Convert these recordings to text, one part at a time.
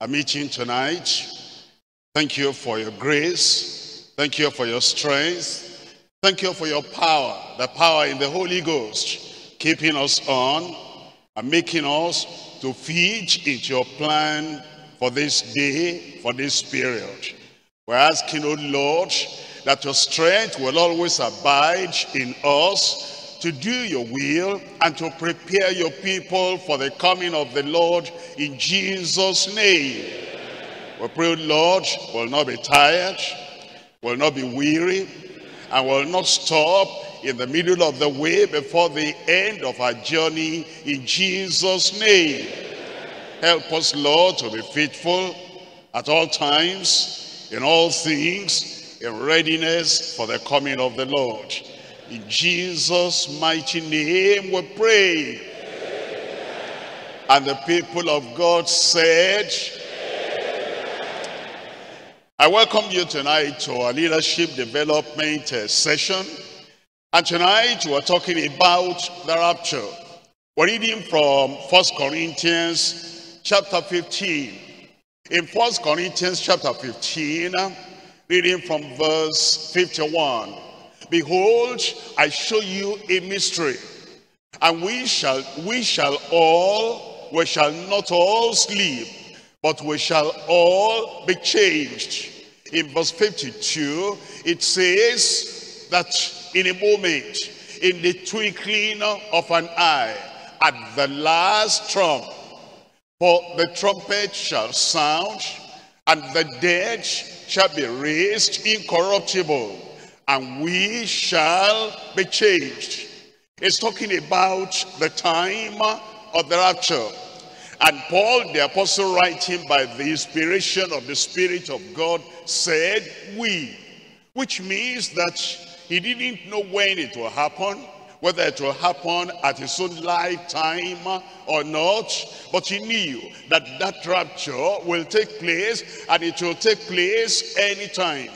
our meeting tonight. Thank you for your grace. Thank you for your strength. Thank you for your power, the power in the Holy Ghost, keeping us on and making us to feed into your plan for this day, for this period. We're asking, oh Lord, that your strength will always abide in us to do your will and to prepare your people for the coming of the Lord in Jesus' name. We pray, Lord, will not be tired, will not be weary, and will not stop in the middle of the way before the end of our journey in Jesus' name. Help us, Lord, to be faithful at all times, in all things, in readiness for the coming of the Lord. In Jesus' mighty name we pray. And the people of God said, I welcome you tonight to our leadership development uh, session. And tonight we're talking about the rapture. We're reading from First Corinthians chapter 15. In First Corinthians chapter 15, reading from verse 51. Behold, I show you a mystery, and we shall we shall all, we shall not all sleep, but we shall all be changed. In verse 52, it says that in a moment, in the twinkling of an eye, at the last trump, for the trumpet shall sound, and the dead shall be raised incorruptible, and we shall be changed. It's talking about the time of the rapture. And Paul, the apostle, writing by the inspiration of the Spirit of God, said, we, which means that he didn't know when it will happen, whether it will happen at his own lifetime or not, but he knew that that rapture will take place and it will take place anytime.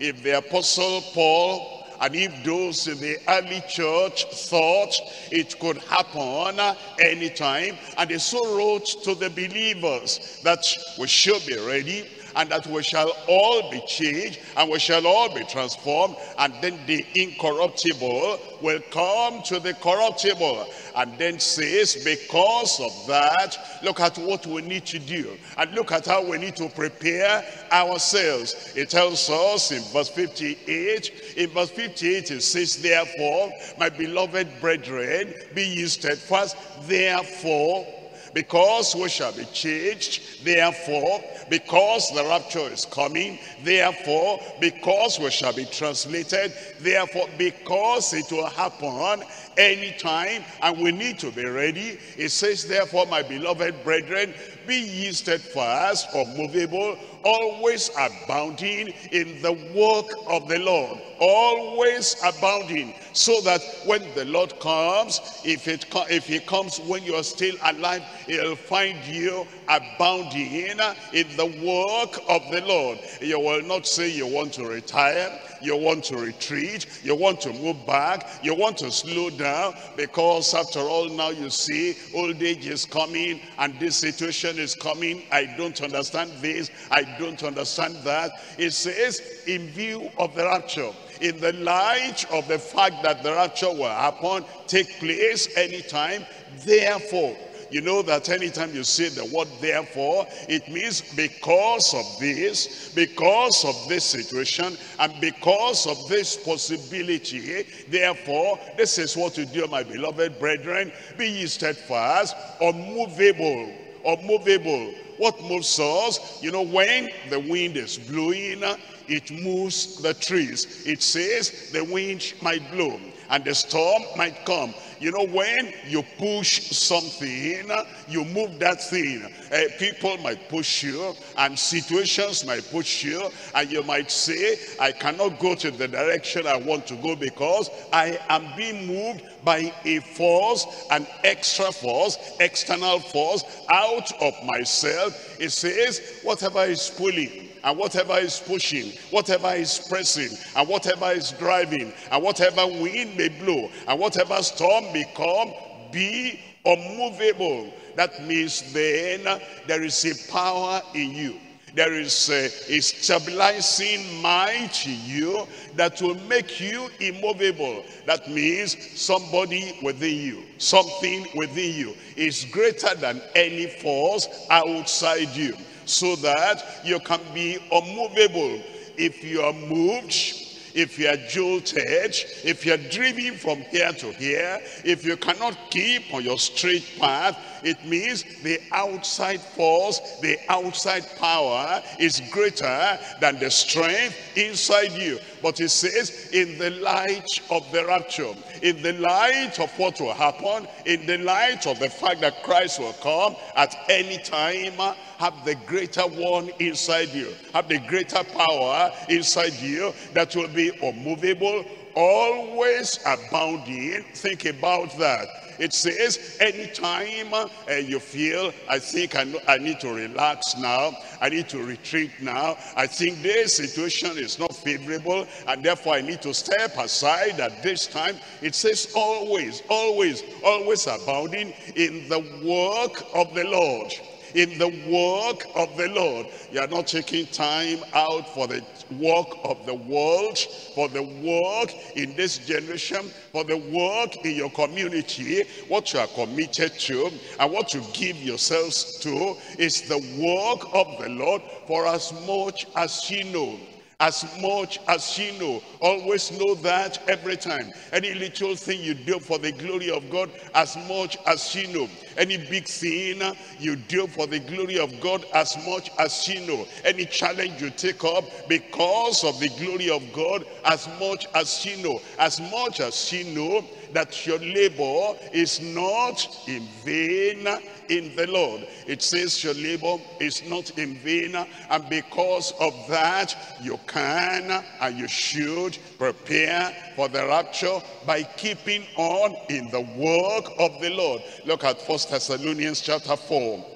If the apostle Paul and if those in the early church thought it could happen anytime, and they so wrote to the believers that we should be ready, and that we shall all be changed and we shall all be transformed and then the incorruptible will come to the corruptible and then says because of that look at what we need to do and look at how we need to prepare ourselves. It tells us in verse 58 in verse 58 it says therefore my beloved brethren be ye steadfast therefore because we shall be changed therefore because the rapture is coming therefore because we shall be translated therefore because it will happen anytime and we need to be ready. It says therefore my beloved brethren be ye steadfast unmovable always abounding in the work of the Lord. Always abounding so that when the Lord comes if it if he comes when you are still alive he'll find you abounding in the work of the Lord. You will not say you want to retire you want to retreat. You want to move back. You want to slow down because after all now you see old age is coming and this situation is coming. I don't understand this. I don't understand that. It says in view of the rapture in the light of the fact that the rapture will happen take place anytime. Therefore you know that anytime you say the word therefore, it means because of this, because of this situation, and because of this possibility, therefore, this is what you do, my beloved brethren, be ye steadfast, unmovable, unmovable. What moves us? You know, when the wind is blowing, it moves the trees. It says the wind might blow and the storm might come. You know, when you push something, you move that thing. Uh, people might push you and situations might push you and you might say, I cannot go to the direction I want to go because I am being moved by a force, an extra force, external force out of myself. It says, whatever is pulling, and whatever is pushing, whatever is pressing, and whatever is driving, and whatever wind may blow, and whatever storm may come, be unmovable. That means then there is a power in you. There is a, a, stabilizing might in you that will make you immovable. That means somebody within you, something within you is greater than any force outside you so that you can be unmovable. If you are moved, if you are jolted, if you are driven from here to here, if you cannot keep on your straight path, it means the outside force, the outside power is greater than the strength inside you. But it says, in the light of the rapture, in the light of what will happen, in the light of the fact that Christ will come at any time, have the greater one inside you. Have the greater power inside you that will be unmovable, always abounding. Think about that it says, anytime uh, you feel, I think I, I need to relax now, I need to retreat now, I think this situation is not favorable, and therefore I need to step aside at this time. It says always, always, always abounding in the work of the Lord in the work of the Lord. You are not taking time out for the work of the world, for the work in this generation, for the work in your community. What you are committed to and what you give yourselves to is the work of the Lord for as much as you know as much as you know. Always know that every time. Any little thing you do for the glory of God, as much as you know. Any big thing you do for the glory of God, as much as you know. Any challenge you take up because of the glory of God, as much as you know. As much as you know that your labor is not in vain in the Lord. It says your labor is not in vain and because of that you can and you should prepare for the rapture by keeping on in the work of the Lord. Look at First Thessalonians chapter 4.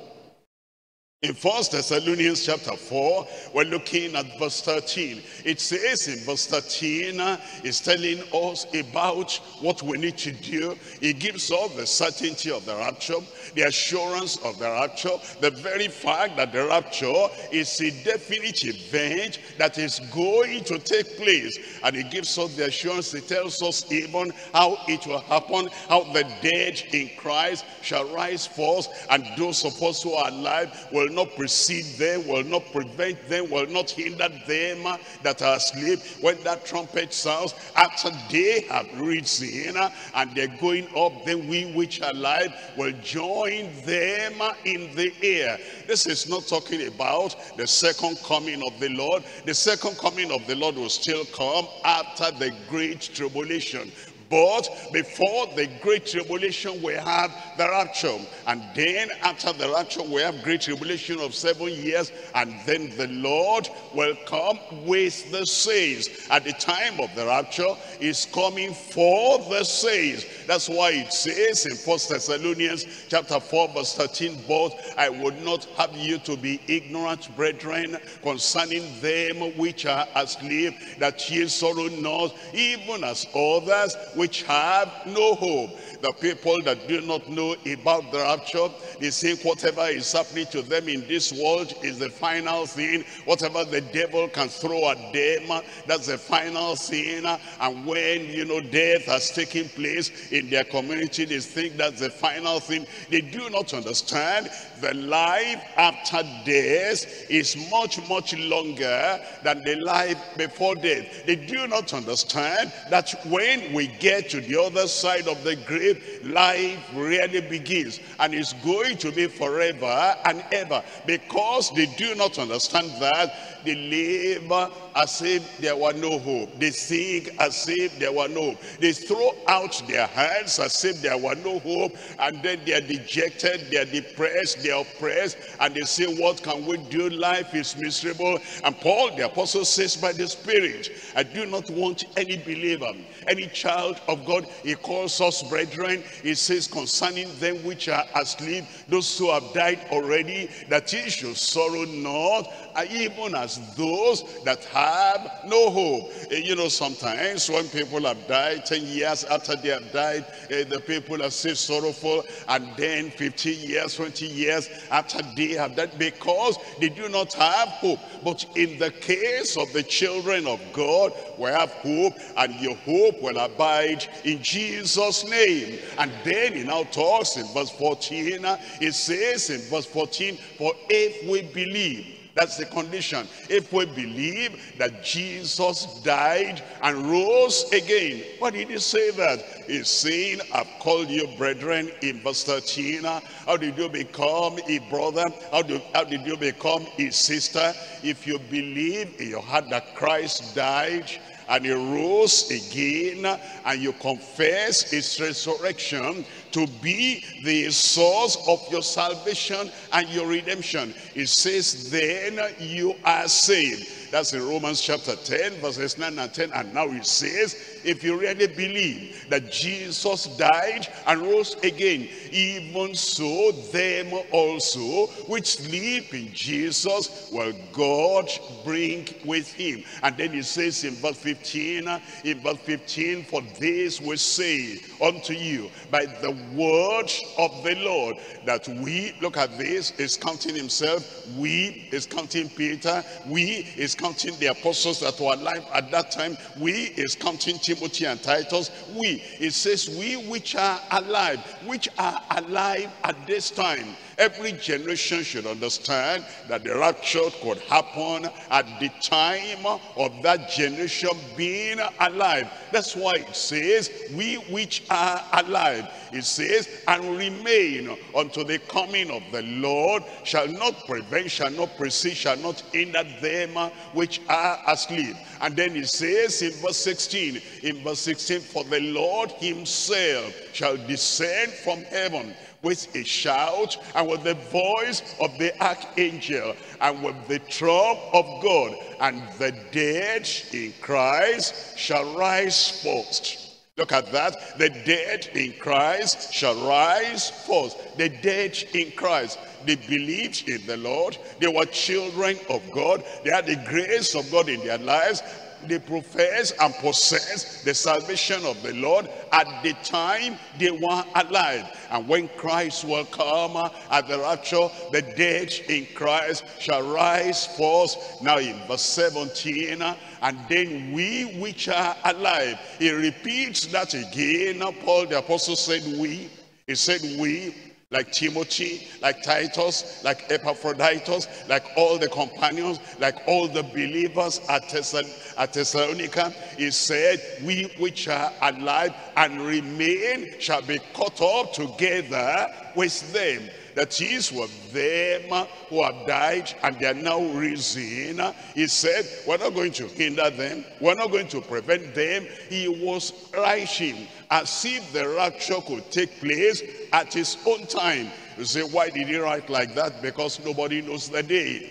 In First Thessalonians chapter 4, we're looking at verse 13. It says in verse 13, uh, it's telling us about what we need to do. It gives us the certainty of the rapture, the assurance of the rapture, the very fact that the rapture is a definite event that is going to take place. And it gives us the assurance, it tells us even how it will happen, how the dead in Christ shall rise first, and those of us who are alive will not precede them, will not prevent them, will not hinder them that are asleep. When that trumpet sounds, after they have risen and they're going up, then we which are alive will join them in the air. This is not talking about the second coming of the Lord. The second coming of the Lord will still come after the great tribulation. But before the great tribulation, we have the rapture. And then after the rapture, we have great tribulation of seven years. And then the Lord will come with the saints. At the time of the rapture, is coming for the saints. That's why it says in First Thessalonians chapter 4, verse 13, But I would not have you to be ignorant, brethren, concerning them which are asleep, that ye sorrow not, even as others which have no hope. The people that do not know about the rapture, they say whatever is happening to them in this world is the final thing. Whatever the devil can throw at them, that's the final thing. And when, you know, death has taken place in their community, they think that's the final thing. They do not understand the life after death is much, much longer than the life before death. They do not understand that when we get to the other side of the grave, life really begins and it's going to be forever and ever because they do not understand that they live as if there were no hope. They think as if there were no hope. They throw out their hands as if there were no hope. And then they are dejected, they are depressed, they are oppressed. And they say, what can we do? Life is miserable. And Paul the apostle says by the Spirit, I do not want any believer, any child of God, he calls us brethren. He says concerning them which are asleep, those who have died already, that he should sorrow not, even as those that have no hope. You know, sometimes when people have died, 10 years after they have died, eh, the people are still sorrowful, and then 15 years, 20 years after they have died, because they do not have hope. But in the case of the children of God, we have hope, and your hope will abide in Jesus' name. And then he now talks in verse 14, it says in verse 14, for if we believe, that's the condition. If we believe that Jesus died and rose again. Why did he say that? He's saying, I've called you brethren in verse 13. How did you become a brother? How, do, how did you become a sister? If you believe in your heart that Christ died and he rose again and you confess his resurrection to be the source of your salvation and your redemption. It says, then you are saved. That's in Romans chapter 10, verses 9 and 10. And now it says, if you really believe that Jesus died and rose again, even so them also which sleep in Jesus will God bring with him. And then he says in verse 15, in verse 15, for this we say unto you by the word of the Lord that we, look at this, is counting himself, we is counting Peter, we is counting the apostles that were alive at that time. We is counting Timothy and Titus. We, it says we which are alive, which are alive at this time. Every generation should understand that the rapture could happen at the time of that generation being alive. That's why it says, we which are alive. It says, and remain unto the coming of the Lord shall not prevent, shall not precede, shall not hinder them which are asleep. And then it says in verse 16, in verse 16, for the Lord himself shall descend from heaven with a shout and with the voice of the archangel and with the trump of God and the dead in Christ shall rise first. Look at that. The dead in Christ shall rise first. The dead in Christ. They believed in the Lord. They were children of God. They had the grace of God in their lives they profess and possess the salvation of the Lord at the time they were alive. And when Christ will come uh, at the rapture, the dead in Christ shall rise first. Now in verse 17, uh, and then we which are alive. He repeats that again. Paul the apostle said we. He said we like Timothy, like Titus, like Epaphroditus, like all the companions, like all the believers at, Thessalonica. He said, we which are alive and remain shall be caught up together with them that is with them who have died and they are now risen. He said, we're not going to hinder them. We're not going to prevent them. He was writing as if the rapture could take place at his own time. You say, why did he write like that? Because nobody knows the day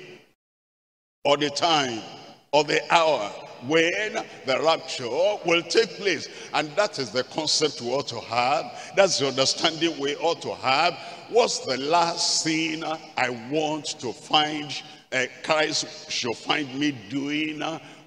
or the time or the hour when the rapture will take place. And that is the concept we ought to have. That's the understanding we ought to have. What's the last thing I want to find uh, Christ should find me doing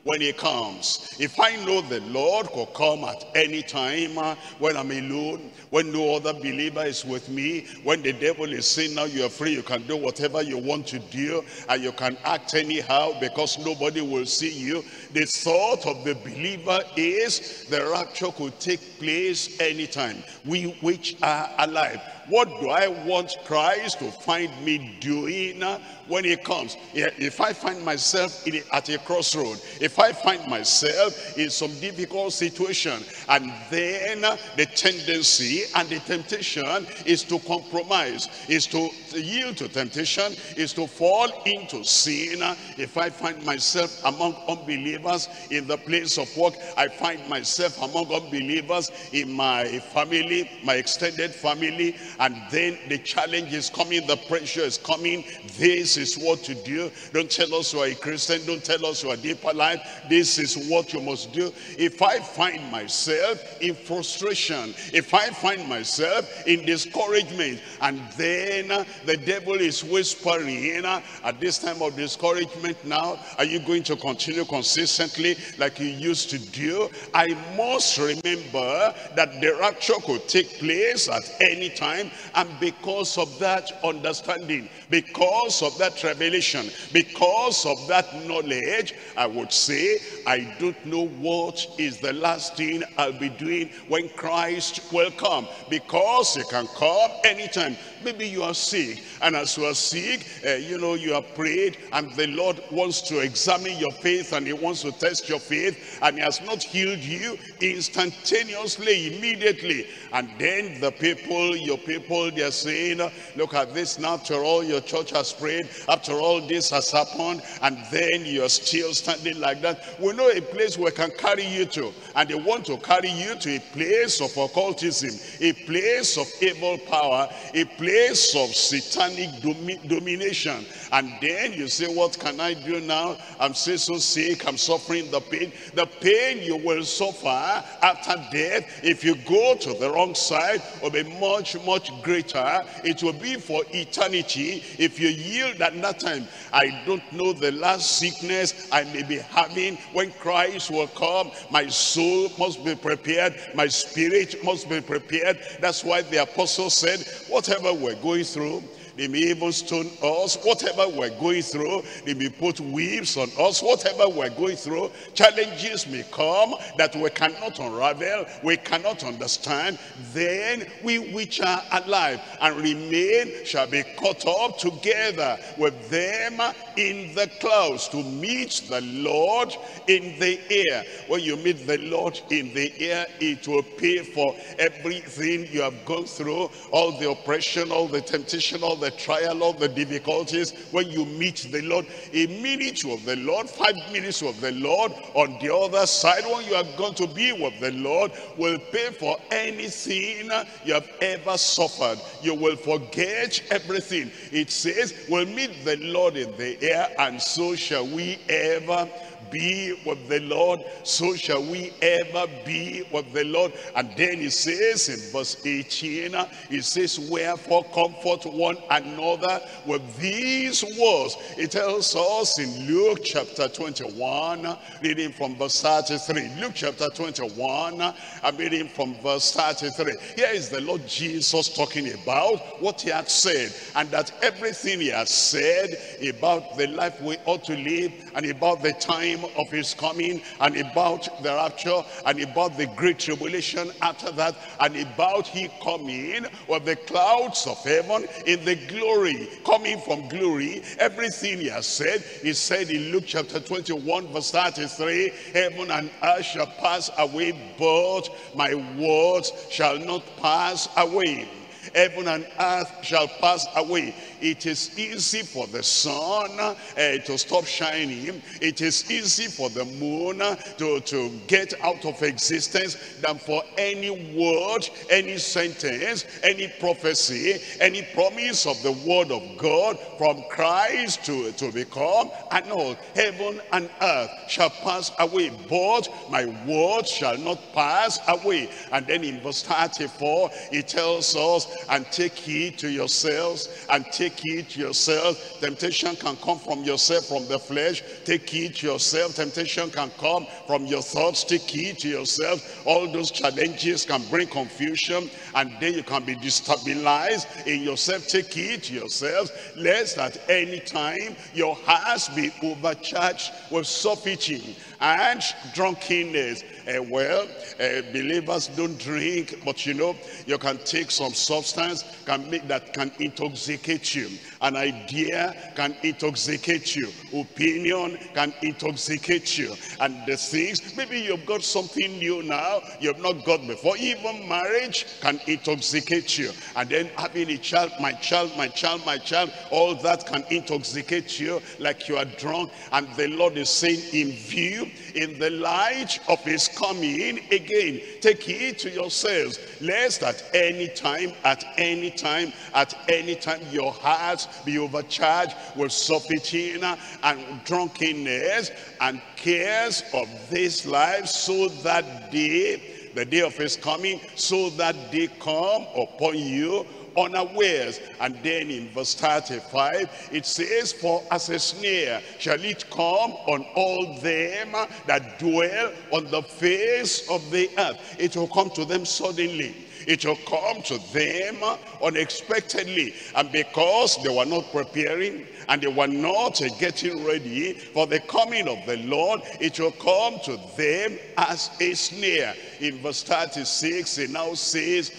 when he comes. If I know the Lord could come at any time uh, when I'm alone, when no other believer is with me, when the devil is saying now you are free, you can do whatever you want to do, and you can act anyhow because nobody will see you. The thought of the believer is the rapture could take place anytime. We which are alive what do I want Christ to find me doing when he comes? If I find myself at a crossroad, if I find myself in some difficult situation, and then the tendency and the temptation is to compromise, is to yield to temptation, is to fall into sin. If I find myself among unbelievers in the place of work, I find myself among unbelievers in my family, my extended family, and then the challenge is coming, the pressure is coming. This This is what to do. Don't tell us you are a Christian. Don't tell us you are deeper life. This is what you must do. If I find myself in frustration, if I find myself in discouragement, and then the devil is whispering at this time of discouragement now, are you going to continue consistently like you used to do? I must remember that the rapture could take place at any time, and because of that understanding, because of that revelation, because of that knowledge, I would say, I don't know what is the last thing I'll be doing when Christ will come. Because he can come anytime. Maybe you are sick, and as you are sick, uh, you know, you are prayed, and the Lord wants to examine your faith, and he wants to test your faith, and he has not healed you instantaneously, immediately. And then the people, your people, they're saying, look at this now, after all your church has prayed, after all this has happened, and then you're still standing like that. We know a place where can carry you to, and they want to carry you to a place of occultism, a place of evil power, a place of satanic domi domination. And then you say, what can I do now? I'm still so sick, I'm suffering the pain. The pain you will suffer after death, if you go to the wrong side, will be much, much greater. It will be for eternity if you yield at that time. I don't know the last sickness I may be having when Christ will come. My soul must be prepared. My spirit must be prepared. That's why the apostle said, whatever we're going through, they may even stone us. Whatever we're going through, they may put whips on us. Whatever we're going through, challenges may come that we cannot unravel, we cannot understand. Then we which are alive and remain shall be caught up together with them in the clouds to meet the Lord in the air. When you meet the Lord in the air, it will pay for everything you have gone through, all the oppression, all the temptation, all the trial of the difficulties, when you meet the Lord, a minute of the Lord, five minutes of the Lord, on the other side, when you are going to be with the Lord, will pay for anything you have ever suffered. You will forget everything. It says, we'll meet the Lord in the and so shall we ever be with the Lord, so shall we ever be with the Lord. And then he says in verse 18, he says, wherefore comfort one another with these words. It tells us in Luke chapter 21, reading from verse 33. Luke chapter 21, I'm reading from verse 33. Here is the Lord Jesus talking about what he had said, and that everything he has said about the life we ought to live, and about the time of his coming and about the rapture and about the great tribulation after that and about he coming with the clouds of heaven in the glory coming from glory. Everything he has said he said in Luke chapter 21 verse 33 heaven and earth shall pass away but my words shall not pass away heaven and earth shall pass away it is easy for the sun uh, to stop shining. It is easy for the moon uh, to, to get out of existence than for any word, any sentence, any prophecy, any promise of the word of God from Christ to, to become and all. Heaven and earth shall pass away, but my word shall not pass away. And then in verse 34, it tells us, and take heed to yourselves, and take heed to yourself. Temptation can come from yourself, from the flesh. Take heed to yourself. Temptation can come from your thoughts. Take heed to yourself. All those challenges can bring confusion and then you can be destabilized in yourself. Take heed to yourself, lest at any time your hearts be overcharged with surfeiting and drunkenness. Uh, well, uh, believers don't drink, but you know, you can take some substance can make, that can intoxicate you. An idea can intoxicate you. Opinion can intoxicate you. And the things, maybe you've got something new now you've not got before. Even marriage can intoxicate you. And then having a child, my child, my child, my child, all that can intoxicate you like you are drunk. And the Lord is saying, in view, in the light of his coming again, take heed to yourselves, lest at any time, at any time, at any time your hearts be overcharged with surfeiting and drunkenness and cares of this life so that day, the day of his coming, so that they come upon you unawares. And then in verse 35, it says, For as a snare shall it come on all them that dwell on the face of the earth. It will come to them suddenly. It will come to them unexpectedly. And because they were not preparing and they were not getting ready for the coming of the Lord, it will come to them as a snare. In verse 36, it now says,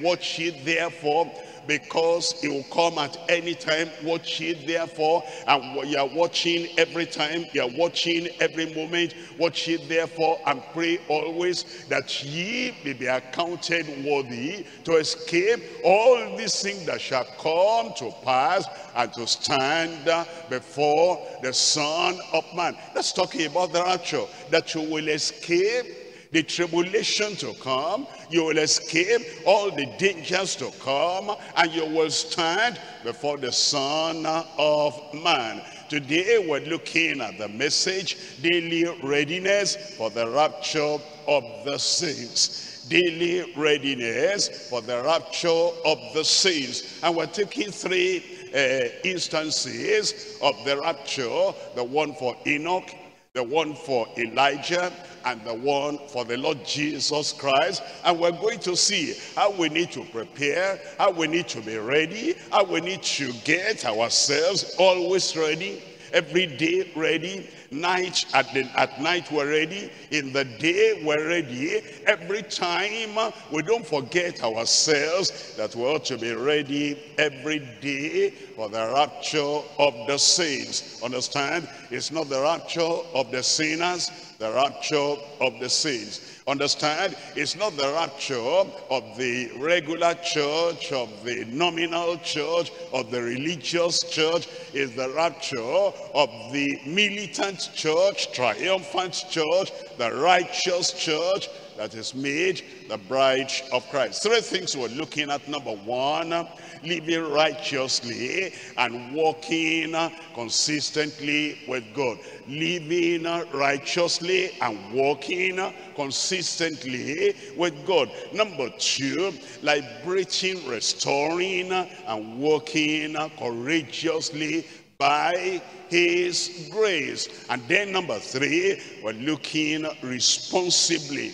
Watch ye therefore because it will come at any time. Watch it therefore. And you are watching every time. You are watching every moment. Watch it therefore and pray always that ye may be accounted worthy to escape all these things that shall come to pass and to stand before the Son of Man. That's talking about the rapture. That you will escape the tribulation to come, you will escape all the dangers to come, and you will stand before the Son of Man. Today we're looking at the message, daily readiness for the rapture of the saints. Daily readiness for the rapture of the saints. And we're taking three uh, instances of the rapture, the one for Enoch, the one for Elijah, and the one for the Lord Jesus Christ. And we're going to see how we need to prepare, how we need to be ready, how we need to get ourselves always ready, every day ready, night at, the, at night we're ready, in the day we're ready. Every time uh, we don't forget ourselves that we ought to be ready every day for the rapture of the saints. Understand? It's not the rapture of the sinners, the rapture of the saints. Understand? It's not the rapture of the regular church, of the nominal church, of the religious church. It's the rapture of the militant church, triumphant church, the righteous church that is made the bride of Christ. Three things we're looking at. Number one, living righteously and walking consistently with God. Living righteously and walking consistently with God. Number two, liberating, restoring, and walking courageously by his grace. And then number three, we're looking responsibly.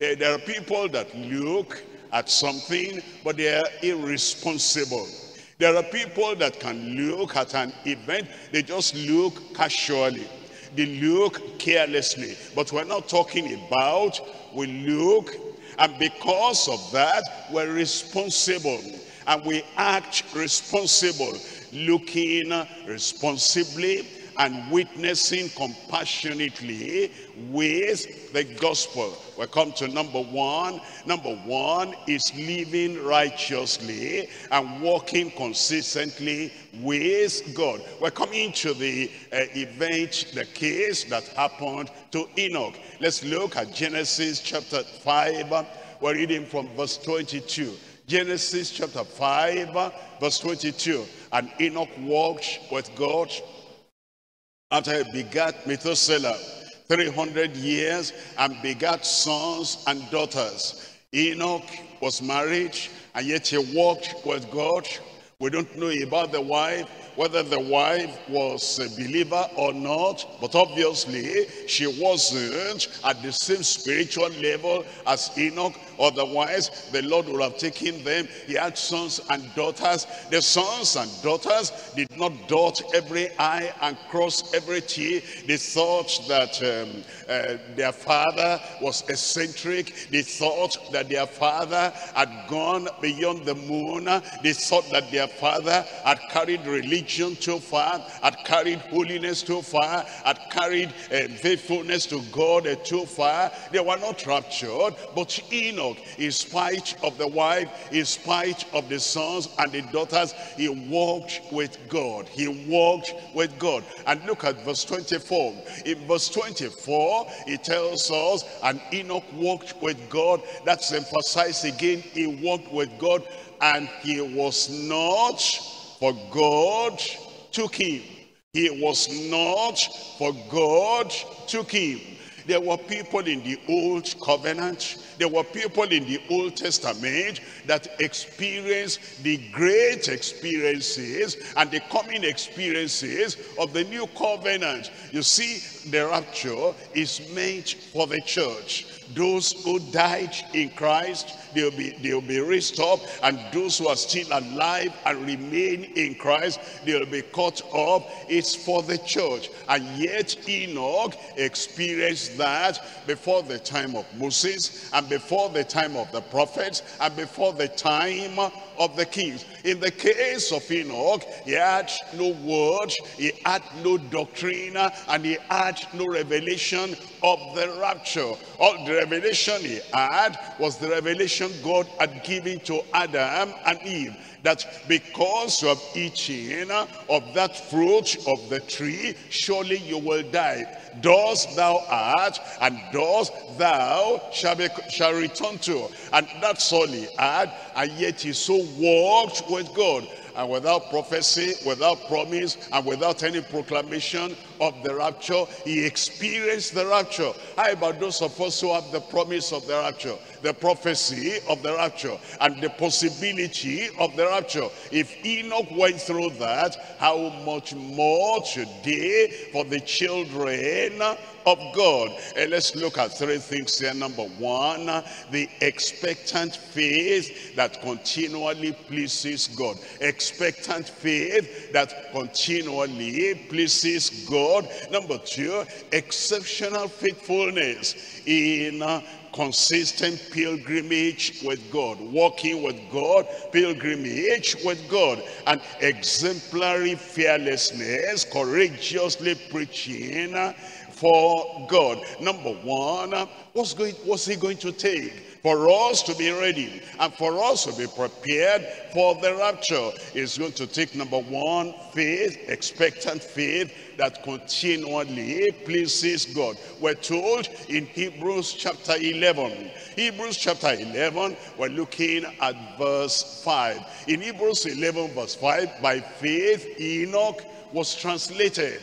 There are people that look at something, but they are irresponsible. There are people that can look at an event, they just look casually. They look carelessly. But we're not talking about we look, and because of that, we're responsible. And we act responsible, looking responsibly, and witnessing compassionately with the gospel. We come to number one. Number one is living righteously and walking consistently with God. We're coming to the uh, event, the case that happened to Enoch. Let's look at Genesis chapter 5. We're reading from verse 22. Genesis chapter 5, verse 22. And Enoch walked with God after he begat Methuselah 300 years and begat sons and daughters. Enoch was married and yet he walked with God. We don't know about the wife, whether the wife was a believer or not, but obviously she wasn't at the same spiritual level as Enoch. Otherwise, the Lord would have taken them. He had sons and daughters. The sons and daughters did not dot every I and cross every T. They thought that um, uh, their father was eccentric. They thought that their father had gone beyond the moon. They thought that their father had carried religion religion too far, had carried holiness too far, had carried uh, faithfulness to God uh, too far. They were not raptured, but Enoch in spite of the wife, in spite of the sons and the daughters, he walked with God. He walked with God. And look at verse 24. In verse 24, it tells us, and Enoch walked with God. That's emphasized again. He walked with God and he was not, for God took him. He was not, for God took him. There were people in the old covenant, there were people in the Old Testament that experienced the great experiences and the coming experiences of the new covenant. You see, the rapture is meant for the church. Those who died in Christ, they'll be, they'll be raised up. And those who are still alive and remain in Christ, they'll be caught up. It's for the church. And yet Enoch experienced that before the time of Moses and before the time of the prophets and before the time of the kings. In the case of Enoch, he had no word, he had no doctrine, and he had no revelation of the rapture. All the revelation he had was the revelation God had given to Adam and Eve that because you have eaten of that fruit of the tree, surely you will die. Thus thou art, and thus thou shall, be, shall return to. And that's all he had, and yet he so walked with God and without prophecy, without promise, and without any proclamation of the rapture, he experienced the rapture. How about those of us who have the promise of the rapture, the prophecy of the rapture, and the possibility of the rapture? If Enoch went through that, how much more today for the children of God. And let's look at three things here. Number one, the expectant faith that continually pleases God. Expectant faith that continually pleases God. Number two, exceptional faithfulness in consistent pilgrimage with God, walking with God, pilgrimage with God, and exemplary fearlessness, courageously preaching for God. Number one, what's, going, what's he going to take? For us to be ready and for us to be prepared for the rapture is going to take number one, faith, expectant faith that continually pleases God. We're told in Hebrews chapter 11. Hebrews chapter 11, we're looking at verse 5. In Hebrews 11 verse 5, by faith Enoch was translated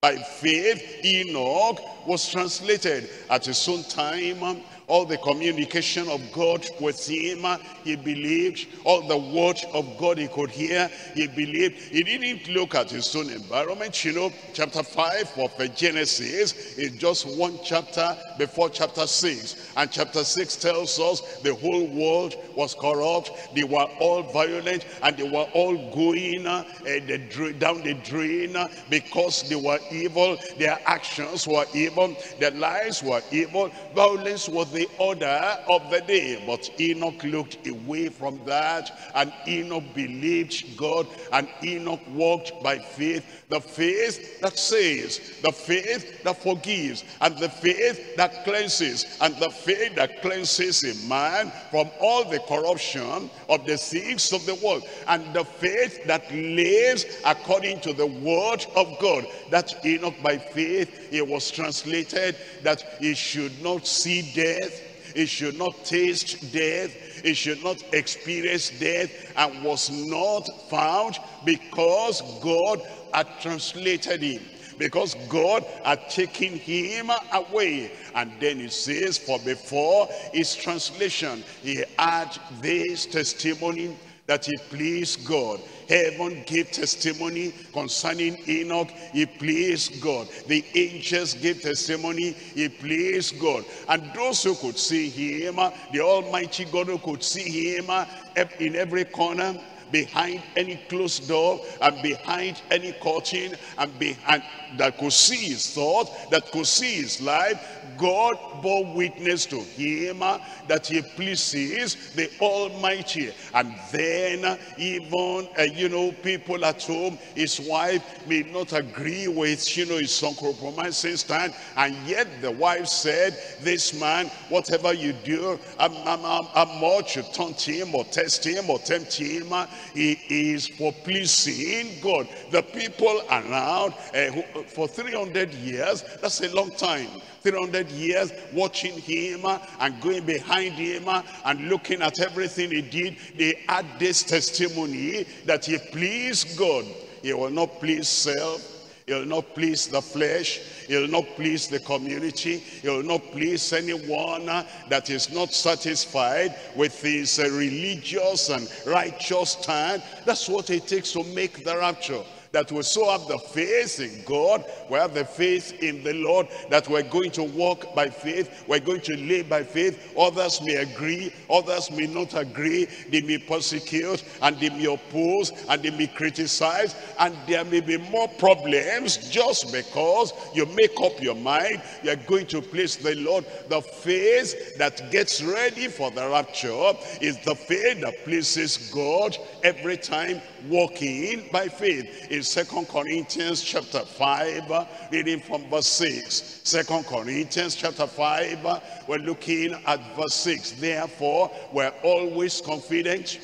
by faith, Enoch was translated at his own time all the communication of God with him, he believed. All the word of God he could hear, he believed. He didn't look at his own environment. You know, chapter 5 of Genesis is just one chapter before chapter 6. And chapter 6 tells us the whole world was corrupt. They were all violent and they were all going uh, the, down the drain because they were evil. Their actions were evil. Their lives were evil. Violence was the order of the day. But Enoch looked away from that and Enoch believed God and Enoch walked by faith. The faith that saves, the faith that forgives, and the faith that cleanses, and the faith that cleanses a man from all the corruption of the things of the world, and the faith that lives according to the word of God. That Enoch by faith, it was translated that he should not see death he should not taste death. it should not experience death and was not found because God had translated him because God had taken him away. And then he says, for before his translation, he had this testimony that he pleased God. Heaven gave testimony concerning Enoch. He pleased God. The angels gave testimony. He pleased God. And those who could see him, the Almighty God who could see him in every corner, behind any closed door and behind any curtain and behind that could see his thought, that could see his life, God bore witness to him that he pleases the Almighty. And then even, uh, you know, people at home, his wife may not agree with, you know, his uncompromising stand. And yet the wife said, this man, whatever you do, I'm, I'm, I'm, I'm much you taunt him or test him or tempt him, he is for pleasing God. The people around uh, who, for 300 years, that's a long time. 300 years watching him uh, and going behind him uh, and looking at everything he did, they had this testimony that he pleased God. He will not please self. He will not please the flesh. He will not please the community. He will not please anyone uh, that is not satisfied with his religious and righteous stand. That's what it takes to make the rapture that we so have the faith in God, we have the faith in the Lord, that we're going to walk by faith, we're going to live by faith. Others may agree, others may not agree, they may persecute, and they may oppose, and they may criticize, and there may be more problems just because you make up your mind, you're going to place the Lord. The faith that gets ready for the rapture is the faith that places God every time walking by faith. In Second Corinthians chapter 5, reading from verse 6. Second Corinthians chapter 5, we're looking at verse 6. Therefore, we're always confident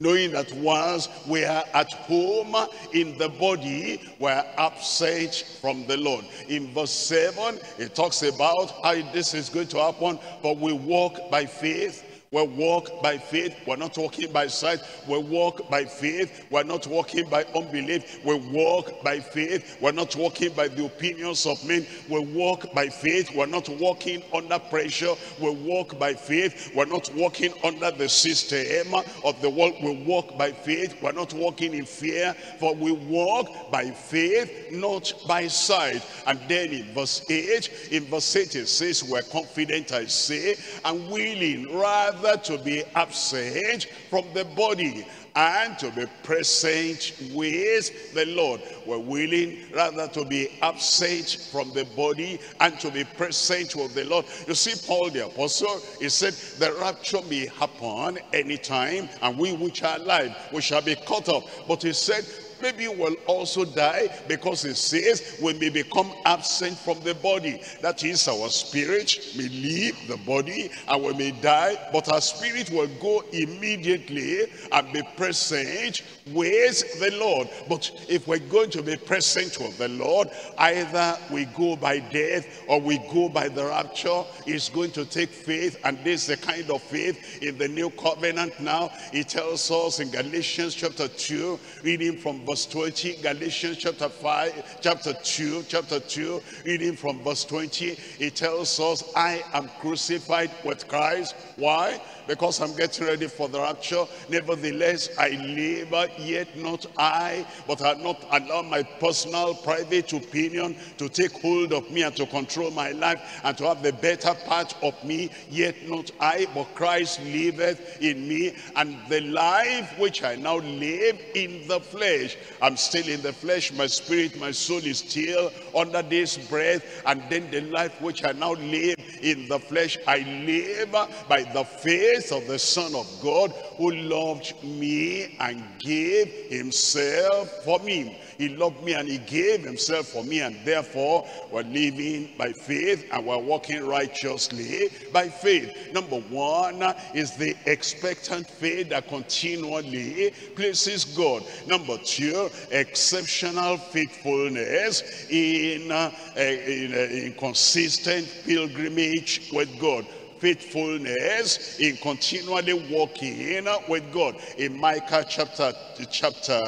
knowing that once we are at home in the body, we're absent from the Lord. In verse 7, it talks about how this is going to happen, but we walk by faith we walk by faith. We're not walking by sight. We walk by faith. We're not walking by unbelief. We walk by faith. We're not walking by the opinions of men. We walk by faith. We're not walking under pressure. We walk by faith. We're not walking under the system of the world. We walk by faith. We're not walking in fear. For we walk by faith, not by sight. And then in verse 8, in verse 8 it says, we're confident, I say, and willing rather rather to be absent from the body and to be present with the Lord. We're willing rather to be absent from the body and to be present with the Lord. You see, Paul the apostle, he said, the rapture may happen anytime, and we which are alive, we shall be caught up. But he said, maybe will also die because it says we may become absent from the body. That is our spirit may leave the body and we may die, but our spirit will go immediately and be present with the Lord. But if we're going to be present with the Lord, either we go by death or we go by the rapture. It's going to take faith and this is the kind of faith in the new covenant now. It tells us in Galatians chapter 2, reading from verse 20, Galatians chapter 5, chapter 2, chapter 2, reading from verse 20, it tells us, I am crucified with Christ. Why? Because I'm getting ready for the rapture. Nevertheless, I live, yet not I, but I not allow my personal, private opinion to take hold of me and to control my life and to have the better part of me, yet not I, but Christ liveth in me. And the life which I now live in the flesh, I'm still in the flesh, my spirit, my soul is still under this breath. And then the life which I now live in the flesh, I live by the faith of the Son of God who loved me and gave himself for me. He loved me and he gave himself for me and therefore we're living by faith and we're walking righteously by faith. Number one is the expectant faith that continually pleases God. Number two, exceptional faithfulness in, uh, in, uh, in consistent pilgrimage with God faithfulness in continually walking with God. In Micah chapter, chapter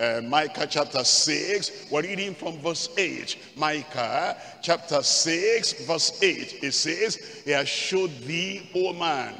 uh, Micah chapter 6, we're reading from verse 8. Micah chapter 6, verse 8. It says, He has showed thee, O man.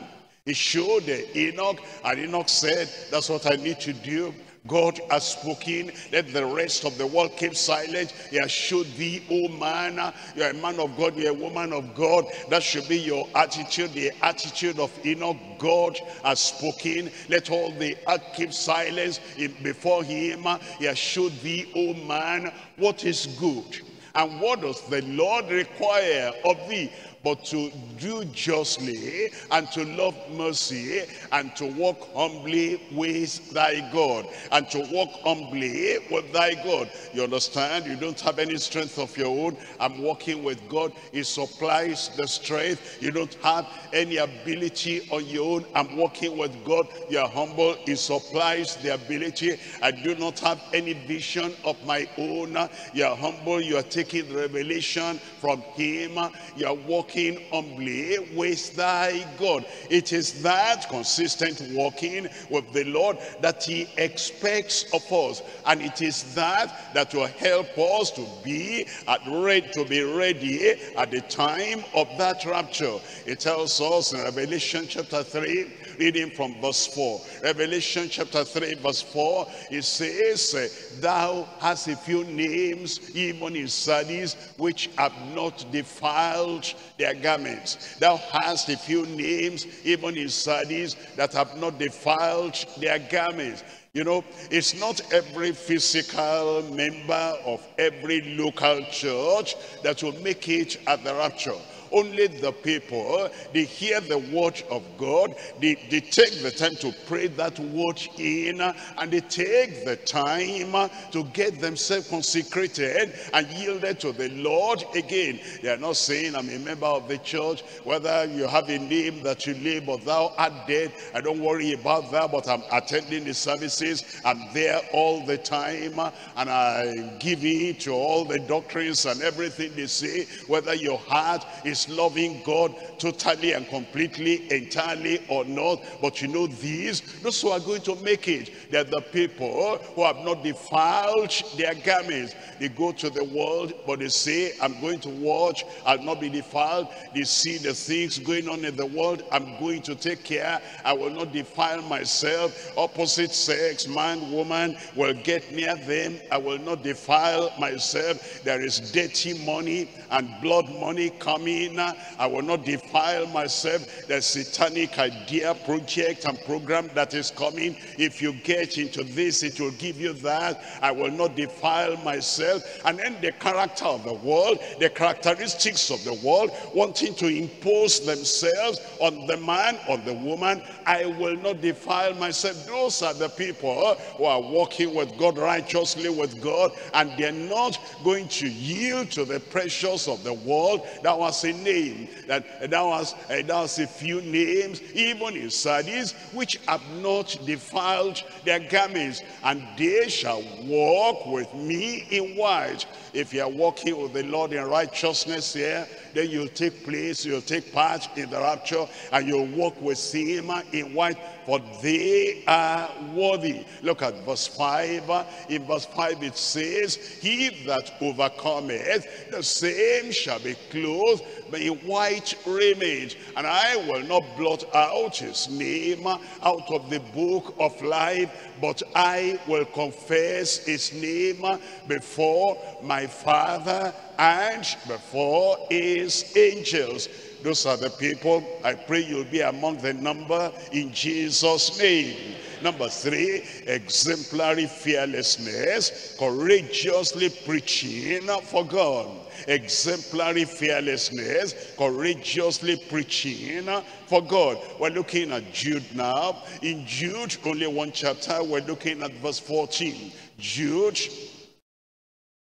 He showed Enoch, and Enoch said, That's what I need to do God has spoken. Let the rest of the world keep silent. He has showed thee, O man, you're a man of God, you're a woman of God. That should be your attitude, the attitude of Enoch. God has spoken. Let all the earth keep silence before him. He has showed thee, O man, what is good. And what does the Lord require of thee? But to do justly and to love mercy and to walk humbly with thy God and to walk humbly with thy God. You understand? You don't have any strength of your own. I'm walking with God. He supplies the strength. You don't have any ability on your own. I'm walking with God. You're humble. He supplies the ability. I do not have any vision of my own. You're humble. You are taking revelation from him. You're walking walking humbly with thy God. It is that consistent walking with the Lord that he expects of us. And it is that that will help us to be at ready, to be ready at the time of that rapture. It tells us in Revelation chapter 3, reading from verse 4. Revelation chapter 3 verse 4, it says, Thou hast a few names, even in Sardis, which have not defiled their garments. Thou hast a few names, even in Sardis, that have not defiled their garments. You know, it's not every physical member of every local church that will make it at the rapture only the people, eh, they hear the word of God, they, they take the time to pray that word in, and they take the time eh, to get themselves consecrated and yielded to the Lord again. They are not saying, I'm a member of the church, whether you have a name that you live, but thou art dead. I don't worry about that, but I'm attending the services. I'm there all the time, and I give in to all the doctrines and everything they say, whether your heart is is loving God totally and completely, entirely or not. But you know these, those who are going to make it, they're the people who have not defiled their garments. They go to the world, but they say, I'm going to watch, I'll not be defiled. They see the things going on in the world, I'm going to take care, I will not defile myself. Opposite sex, man, woman, will get near them, I will not defile myself. There is dirty money and blood money coming I will not defile myself. The satanic idea, project, and program that is coming. If you get into this, it will give you that. I will not defile myself. And then the character of the world, the characteristics of the world, wanting to impose themselves on the man, on the woman. I will not defile myself. Those are the people who are walking with God, righteously with God, and they're not going to yield to the pressures of the world. That was in name, that thou hast, uh, thou hast a few names, even in Sardis, which have not defiled their garments, and they shall walk with me in white. If you are walking with the Lord in righteousness here, then you'll take place, you'll take part in the rapture, and you'll walk with him in white, for they are worthy. Look at verse 5. In verse 5 it says, He that overcometh, the same shall be clothed a white raiment, and I will not blot out his name out of the book of life, but I will confess his name before my Father and before his angels. Those are the people. I pray you'll be among the number in Jesus' name. Number three, exemplary fearlessness, courageously preaching for God. Exemplary fearlessness, courageously preaching for God. We're looking at Jude now. In Jude, only one chapter, we're looking at verse 14. Jude,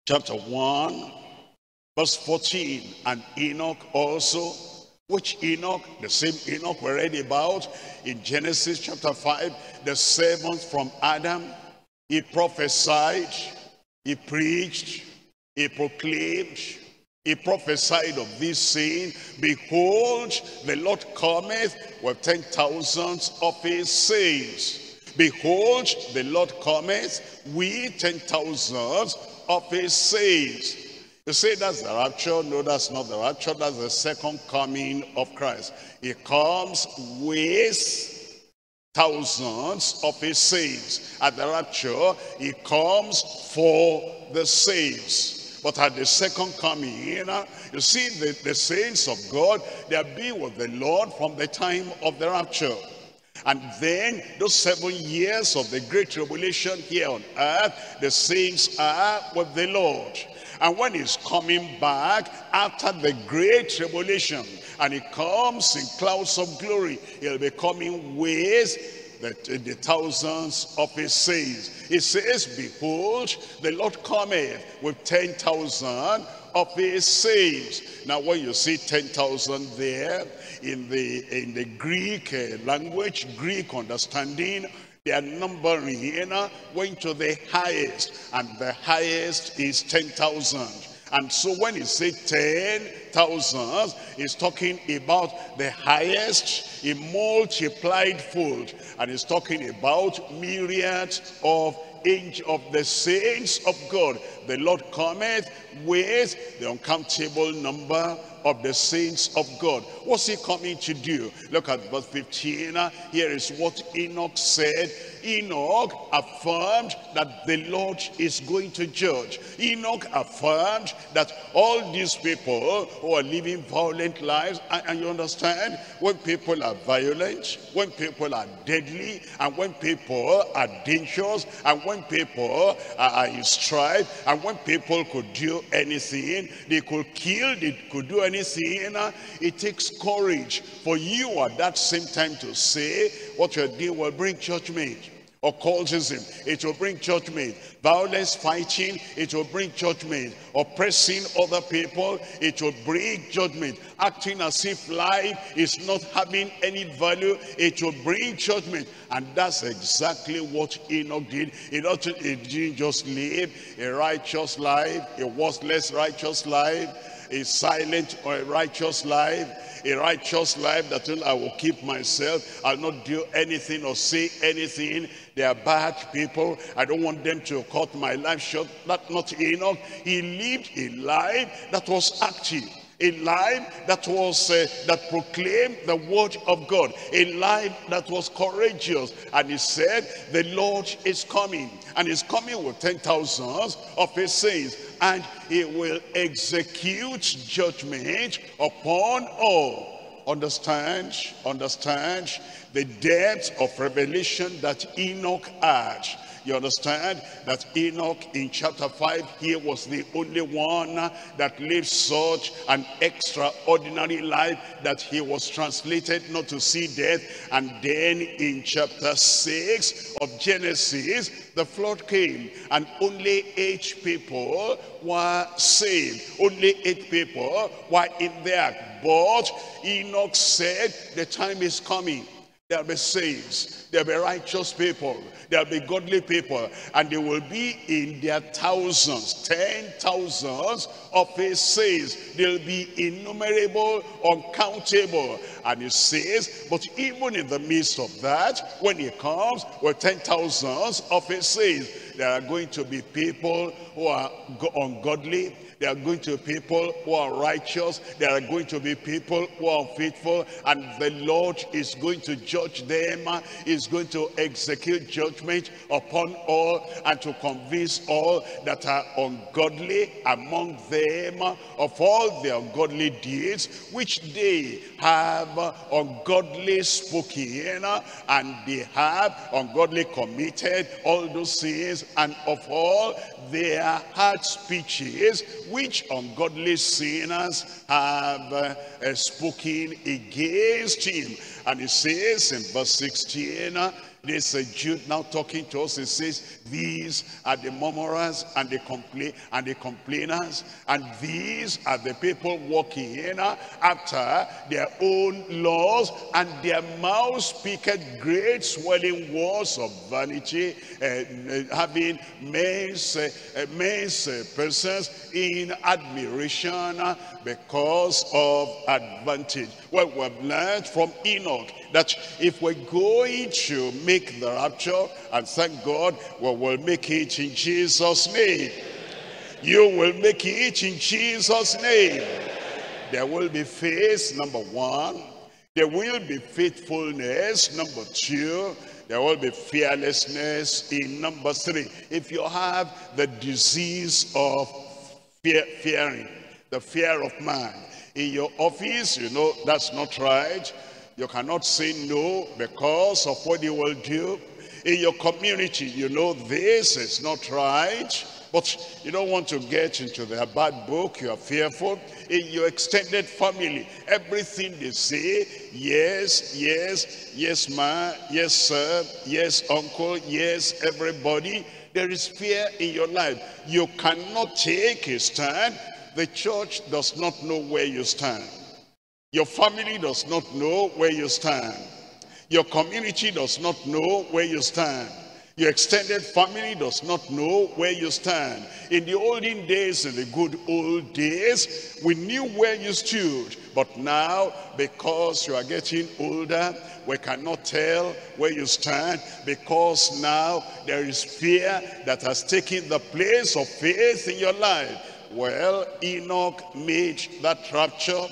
chapter 1, verse 14. And Enoch also which Enoch, the same Enoch we read about in Genesis chapter 5, the seventh from Adam, he prophesied, he preached, he proclaimed, he prophesied of this saying, Behold, the Lord cometh with ten thousands of his saints. Behold, the Lord cometh with ten thousands of his saints. You say that's the rapture. No, that's not the rapture. That's the second coming of Christ. He comes with thousands of his saints. At the rapture, he comes for the saints. But at the second coming, you see the, the saints of God, they are being with the Lord from the time of the rapture. And then those seven years of the great tribulation here on earth, the saints are with the Lord. And when he's coming back after the great tribulation, and he comes in clouds of glory, he'll be coming with the, the thousands of his saints. He says, Behold, the Lord cometh with 10,000 of his saints. Now when you see 10,000 there, in the, in the Greek uh, language, Greek understanding, their numbering went to the highest, and the highest is 10,000. And so when he said 10,000, he's talking about the highest in multiplied fold. And he's talking about myriads of angels of the saints of God. The Lord cometh with the uncountable number of the saints of God. What's he coming to do? Look at verse 15. Here is what Enoch said. Enoch affirmed that the Lord is going to judge. Enoch affirmed that all these people who are living violent lives, and, and you understand, when people are violent, when people are deadly, and when people are dangerous, and when people are in strife, and when people could do anything, they could kill, they could do anything, uh, it takes courage for you at that same time to say what you're doing will bring judgment occultism. It will bring judgment. Violence fighting it will bring judgment. Oppressing other people it will bring judgment. Acting as if life is not having any value it will bring judgment. And that's exactly what enoch did. He didn't just live a righteous life a worthless righteous life a silent or a righteous life a righteous life that I will keep myself. I'll not do anything or say anything. They are bad people. I don't want them to cut my life short. That not Enoch. He lived a life that was active a life that was uh, that proclaimed the word of God a life that was courageous. And he said the Lord is coming and he's coming with ten thousands of his saints and he will execute judgment upon all. Understand understand the depth of revelation that Enoch had you understand that Enoch in chapter 5 here was the only one that lived such an extraordinary life that he was translated not to see death. And then in chapter 6 of Genesis, the flood came and only eight people were saved. Only eight people were in there. But Enoch said, the time is coming. There'll be saints. There'll be righteous people. There'll be godly people. And they will be in their thousands, ten thousands of his saints. They'll be innumerable, uncountable. And he says, but even in the midst of that, when he comes with ten thousands of his saints, there are going to be people who are ungodly, there are going to people who are righteous. There are going to be people who are faithful. And the Lord is going to judge them. Is going to execute judgment upon all and to convince all that are ungodly among them of all their ungodly deeds which they have ungodly spoken and they have ungodly committed all those sins and of all their hard speeches which ungodly sinners have uh, spoken against him. And he says in verse 16, this uh, Jude now talking to us, he says, these are the murmurers and the complain and the complainers, and these are the people walking in after their own laws, and their mouths speaketh great swelling words of vanity, uh, having men's, uh, men's persons in admiration because of advantage. Well, we've learned from Enoch that if we're going to make the rapture, and thank God, we will make it in Jesus' name. You will make it in Jesus' name. There will be faith, number one. There will be faithfulness. Number two, there will be fearlessness in number three. If you have the disease of fear, fearing, the fear of man, in your office, you know that's not right. You cannot say no because of what you will do. In your community, you know this is not right. But you don't want to get into their bad book. You are fearful. In your extended family, everything they say, yes, yes, yes, ma, yes, sir, yes, uncle, yes, everybody. There is fear in your life. You cannot take a stand. The church does not know where you stand. Your family does not know where you stand. Your community does not know where you stand. Your extended family does not know where you stand. In the olden days, in the good old days, we knew where you stood. But now, because you are getting older, we cannot tell where you stand because now there is fear that has taken the place of faith in your life. Well, Enoch made that rapture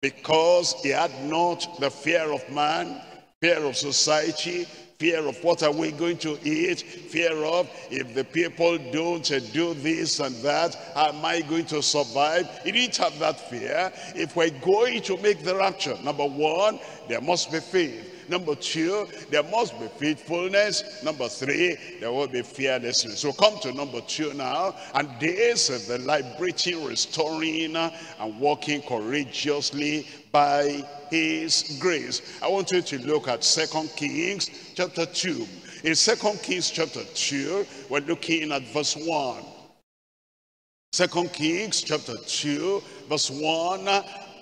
because he had not the fear of man, fear of society, fear of what are we going to eat, fear of if the people don't do this and that, am I going to survive? He didn't have that fear. If we're going to make the rapture, number one, there must be faith. Number two, there must be faithfulness. Number three, there will be fearlessness. So come to number two now. And this is the liberating, restoring, and walking courageously by his grace. I want you to look at Second Kings chapter 2. In Second Kings chapter 2, we're looking at verse 1. Second Kings chapter 2, verse 1.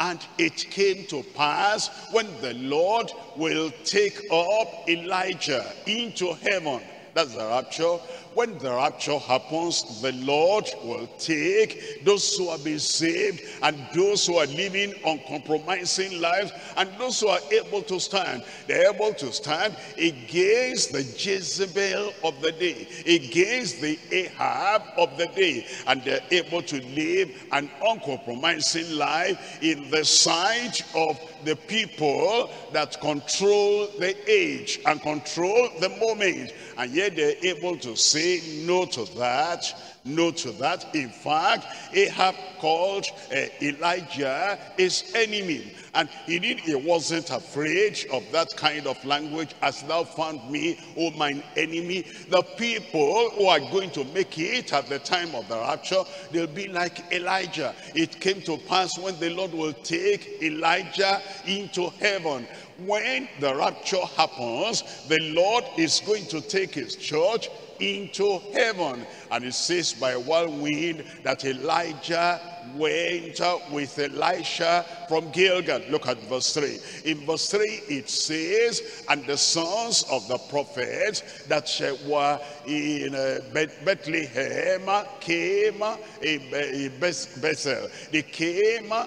And it came to pass when the Lord will take up Elijah into heaven. That's the rapture when the rapture happens, the Lord will take those who have been saved and those who are living uncompromising lives and those who are able to stand. They're able to stand against the Jezebel of the day, against the Ahab of the day. And they're able to live an uncompromising life in the sight of the people that control the age and control the moment. And yet they're able to say no to that no to that. In fact, Ahab called uh, Elijah his enemy. And he, did, he wasn't afraid of that kind of language. As thou found me, O mine enemy. The people who are going to make it at the time of the rapture, they'll be like Elijah. It came to pass when the Lord will take Elijah into heaven when the rapture happens, the Lord is going to take his church into heaven. And it says by a whirlwind that Elijah went with Elisha from Gilgal. Look at verse 3. In verse 3 it says, And the sons of the prophets that were in uh, Bethlehem came in Bethel. They came uh,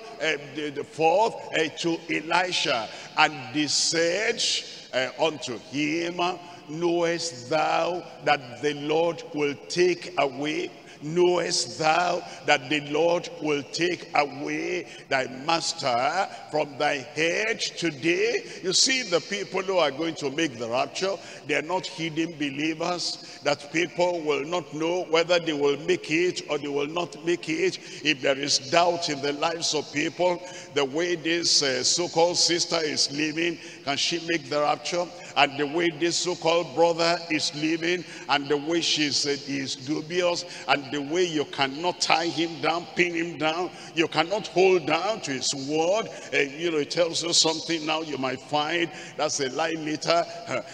forth uh, to Elisha and they said unto him, knowest thou that the Lord will take away knowest thou that the Lord will take away thy master from thy head today? You see, the people who are going to make the rapture, they are not hidden believers, that people will not know whether they will make it or they will not make it. If there is doubt in the lives of people, the way this uh, so-called sister is living, can she make the rapture? And the way this so-called brother is living and the way she said is dubious and the way you cannot tie him down, pin him down, you cannot hold down to his word. And, you know, it tells you something now you might find that's a lie later.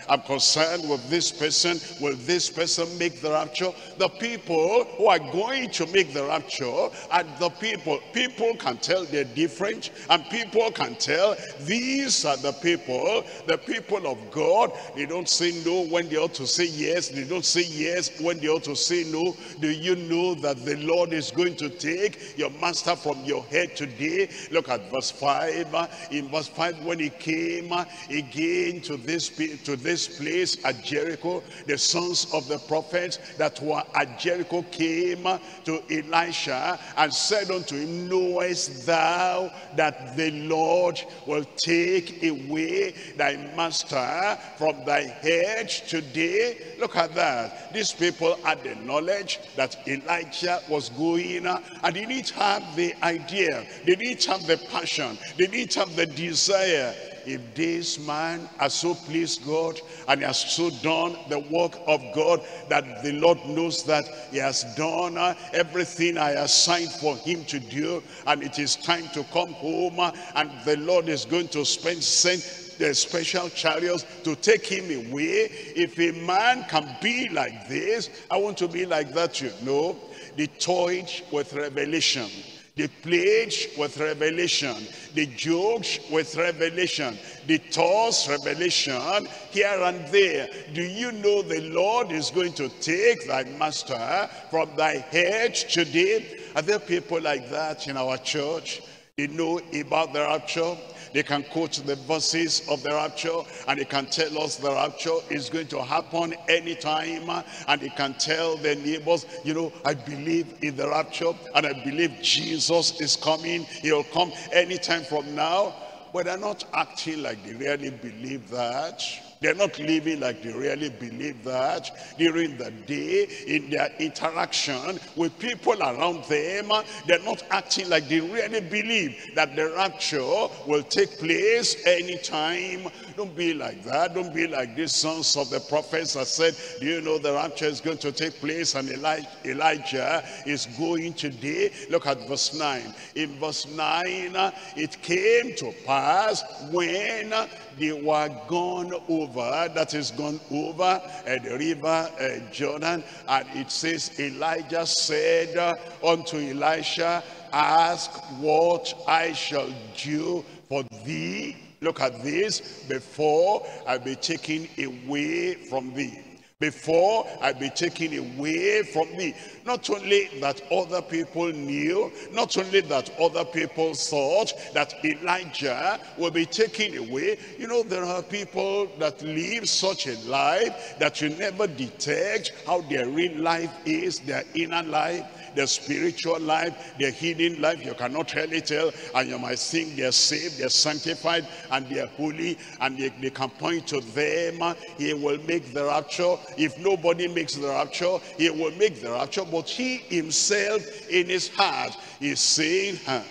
I'm concerned with this person. Will this person make the rapture? The people who are going to make the rapture are the people. People can tell they're different and people can tell these are the people, the people of God They don't say no when they ought to say yes. They don't say yes when they ought to say no. Do you know that the Lord is going to take your master from your head today? Look at verse 5. In verse 5, when he came again to this, to this place at Jericho, the sons of the prophets that were at Jericho came to Elisha and said unto him, Knowest thou that the Lord will take away thy master from thy head today? Look at that. These people had the knowledge that Elijah was going and they didn't have the idea. They didn't have the passion. They didn't have the desire if this man has so pleased God and has so done the work of God that the Lord knows that he has done uh, everything I assigned for him to do and it is time to come home uh, and the Lord is going to spend send the special chariots to take him away. If a man can be like this, I want to be like that you know. They toyed with revelation. They played with revelation. They joked with revelation. They tossed revelation here and there. Do you know the Lord is going to take thy master from thy head today? Are there people like that in our church? They know about the rapture. They can quote the verses of the rapture and they can tell us the rapture is going to happen anytime and they can tell their neighbors, you know, I believe in the rapture and I believe Jesus is coming. He'll come anytime from now. But they're not acting like they really believe that. They're not living like they really believe that. During the day, in their interaction with people around them, they're not acting like they really believe that the rapture will take place anytime. Don't be like that. Don't be like these sons of the prophets that said, do you know the rapture is going to take place and Elijah is going today? Look at verse 9. In verse 9, it came to pass when they were gone over, that is gone over uh, the river uh, Jordan. And it says, Elijah said unto Elisha, ask what I shall do for thee. Look at this, before I be taken away from thee before I be taken away from thee. Not only that other people knew, not only that other people thought that Elijah will be taken away. You know, there are people that live such a life that you never detect how their real life is, their inner life their spiritual life, their hidden life, you cannot really tell. And you might think they're saved, they're sanctified, and they're holy, and they, they can point to them. He will make the rapture. If nobody makes the rapture, he will make the rapture. But he himself in his heart is saying, huh,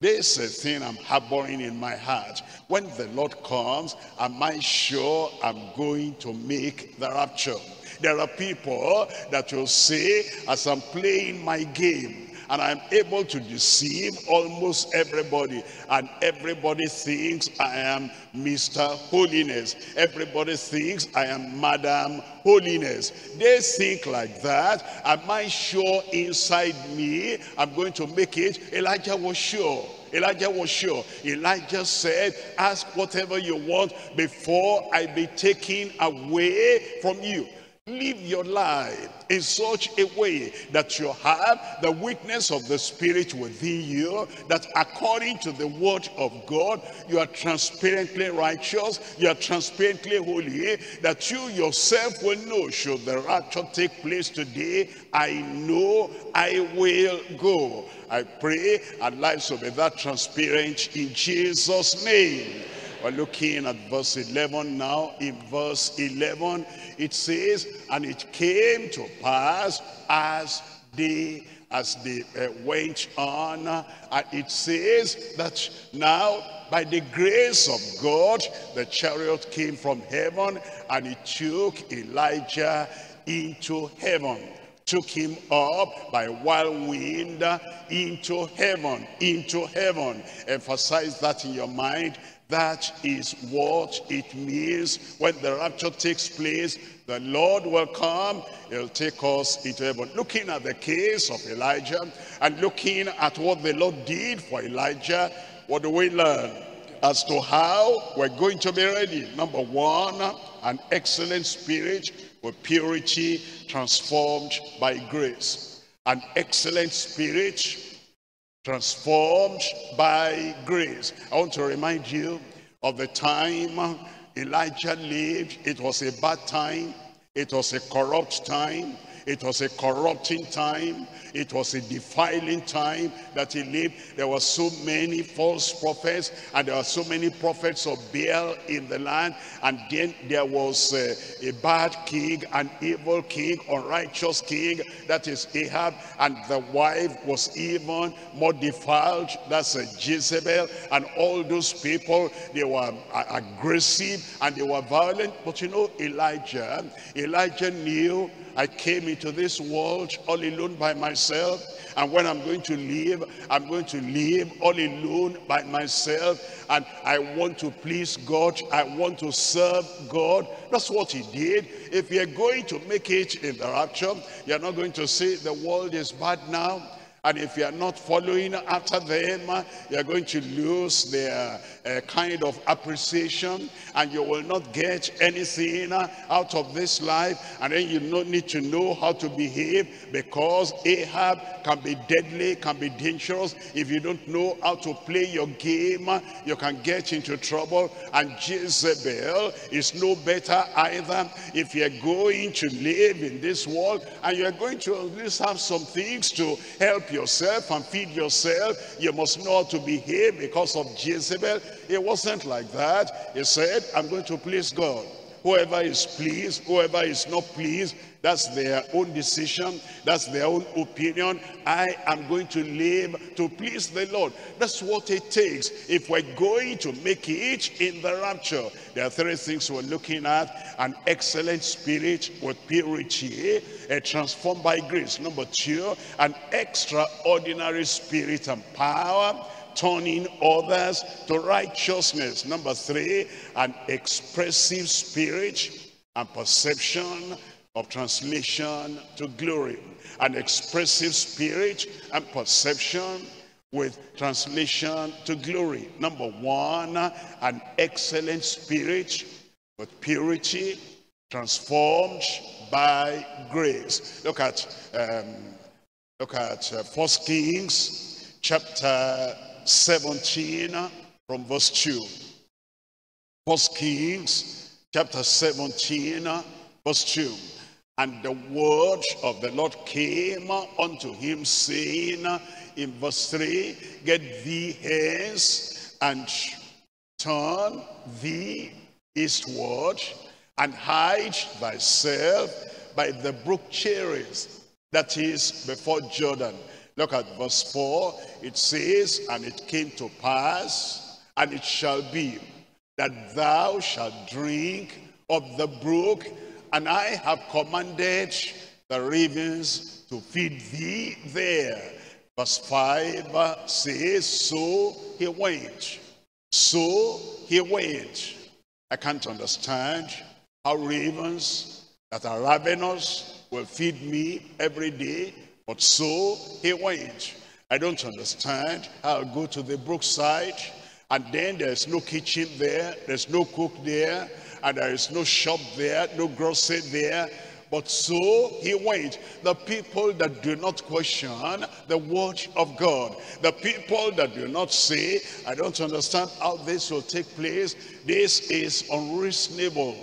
this is a thing I'm harboring in my heart. When the Lord comes, am I sure I'm going to make the rapture? There are people that will say, as I'm playing my game, and I'm able to deceive almost everybody and everybody thinks I am Mr. Holiness everybody thinks I am Madam Holiness they think like that am I sure inside me I'm going to make it Elijah was sure Elijah was sure. Elijah said, ask whatever you want before I be taken away from you. Live your life in such a way that you have the witness of the Spirit within you, that according to the word of God, you are transparently righteous, you are transparently holy, that you yourself will know, should the rapture take place today, I know I will go. I pray our lives will be that transparent in Jesus' name. We're looking at verse 11 now. In verse 11, it says, And it came to pass as they as they uh, went on, uh, it says that now by the grace of God, the chariot came from heaven and it took Elijah into heaven took him up by a wild wind into heaven, into heaven. Emphasize that in your mind. That is what it means when the rapture takes place. The Lord will come, he'll take us into heaven. Looking at the case of Elijah and looking at what the Lord did for Elijah, what do we learn? as to how we're going to be ready. Number one, an excellent spirit with purity transformed by grace. An excellent spirit transformed by grace. I want to remind you of the time Elijah lived. It was a bad time. It was a corrupt time. It was a corrupting time. It was a defiling time that he lived. There were so many false prophets and there were so many prophets of Baal in the land. And then there was a, a bad king, an evil king, unrighteous king, that is Ahab. And the wife was even more defiled. That's a Jezebel. And all those people, they were uh, aggressive and they were violent. But you know, Elijah, Elijah knew I came into this world all alone by myself. And when I'm going to live, I'm going to live all alone by myself. And I want to please God. I want to serve God. That's what he did. If you're going to make it in the rapture, you're not going to say the world is bad now. And if you are not following after them, you are going to lose their uh, kind of appreciation and you will not get anything out of this life. And then you don't need to know how to behave because Ahab can be deadly, can be dangerous. If you don't know how to play your game, you can get into trouble. And Jezebel is no better either. If you're going to live in this world and you're going to at least have some things to help yourself and feed yourself. You must know how to behave because of Jezebel. It wasn't like that. He said, I'm going to please God. Whoever is pleased, whoever is not pleased, that's their own decision. That's their own opinion. I am going to live to please the Lord. That's what it takes. If we're going to make it in the rapture, there are three things we're looking at. An excellent spirit with purity, a transformed by grace. Number two, an extraordinary spirit and power turning others to righteousness. Number three, an expressive spirit and perception of translation to glory. An expressive spirit and perception with translation to glory. Number one, an excellent spirit with purity transformed by grace. Look at um, look at uh, First Kings chapter 17 from verse 2. First Kings chapter 17 verse 2. And the word of the Lord came unto him, saying in verse 3, Get thee hence and turn thee eastward and hide thyself by the brook Cherith that is before Jordan. Look at verse 4. It says, And it came to pass, and it shall be, that thou shalt drink of the brook and I have commanded the ravens to feed thee there. Verse 5 uh, says, So he went. So he went. I can't understand how ravens that are ravenous will feed me every day. But so he went. I don't understand I'll go to the brookside and then there's no kitchen there, there's no cook there, and there is no shop there, no grocery there. But so he went. The people that do not question the word of God. The people that do not say, I don't understand how this will take place. This is unreasonable.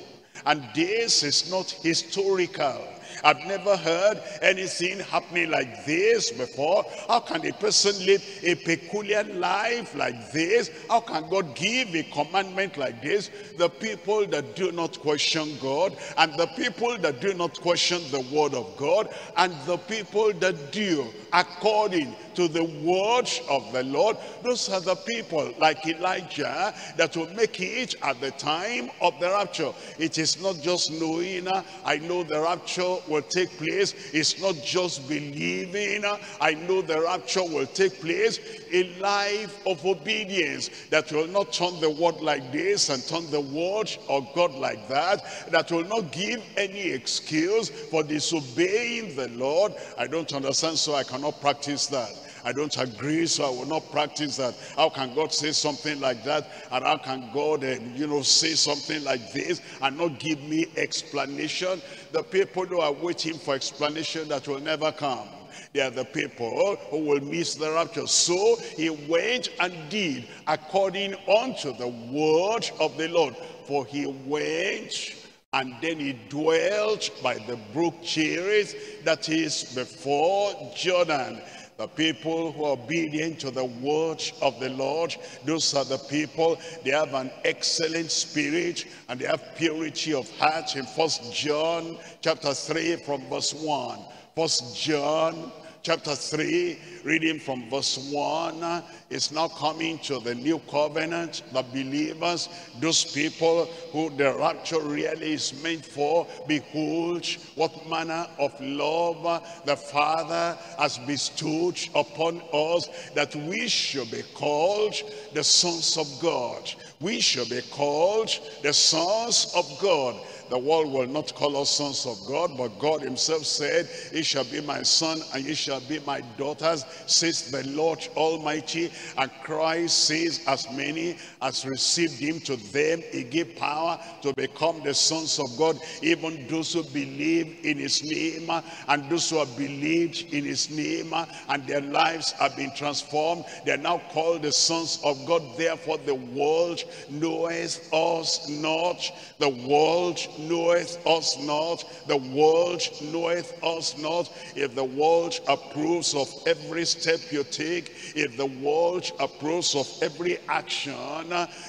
And this is not historical. I've never heard anything happening like this before. How can a person live a peculiar life like this? How can God give a commandment like this? The people that do not question God and the people that do not question the word of God and the people that do according to the words of the Lord. Those are the people like Elijah that will make it at the time of the rapture. It is not just knowing, I know the rapture will take place. It's not just believing, I know the rapture will take place. A life of obedience that will not turn the word like this and turn the word of God like that. That will not give any excuse for disobeying the Lord. I don't understand, so I cannot practice that. I don't agree, so I will not practice that. How can God say something like that? And how can God, uh, you know, say something like this and not give me explanation? The people who are waiting for explanation that will never come. They are the people who will miss the rapture. So he went and did according unto the word of the Lord. For he went and then he dwelt by the brook Cherith that is before Jordan. The people who are obedient to the word of the Lord, those are the people, they have an excellent spirit and they have purity of heart in First John chapter 3 from verse 1. First John chapter 3, reading from verse 1, is now coming to the new covenant, the believers, those people who the rapture really is meant for. Behold, what manner of love the Father has bestowed upon us, that we should be called the sons of God. We should be called the sons of God. The world will not call us sons of God, but God himself said, He shall be my son and ye shall be my daughters, says the Lord Almighty. And Christ says, as many as received him to them, he gave power to become the sons of God, even those who believe in his name, and those who have believed in his name, and their lives have been transformed. They are now called the sons of God. Therefore, the world knoweth us not. The world knoweth us not, the world knoweth us not. If the world approves of every step you take, if the world approves of every action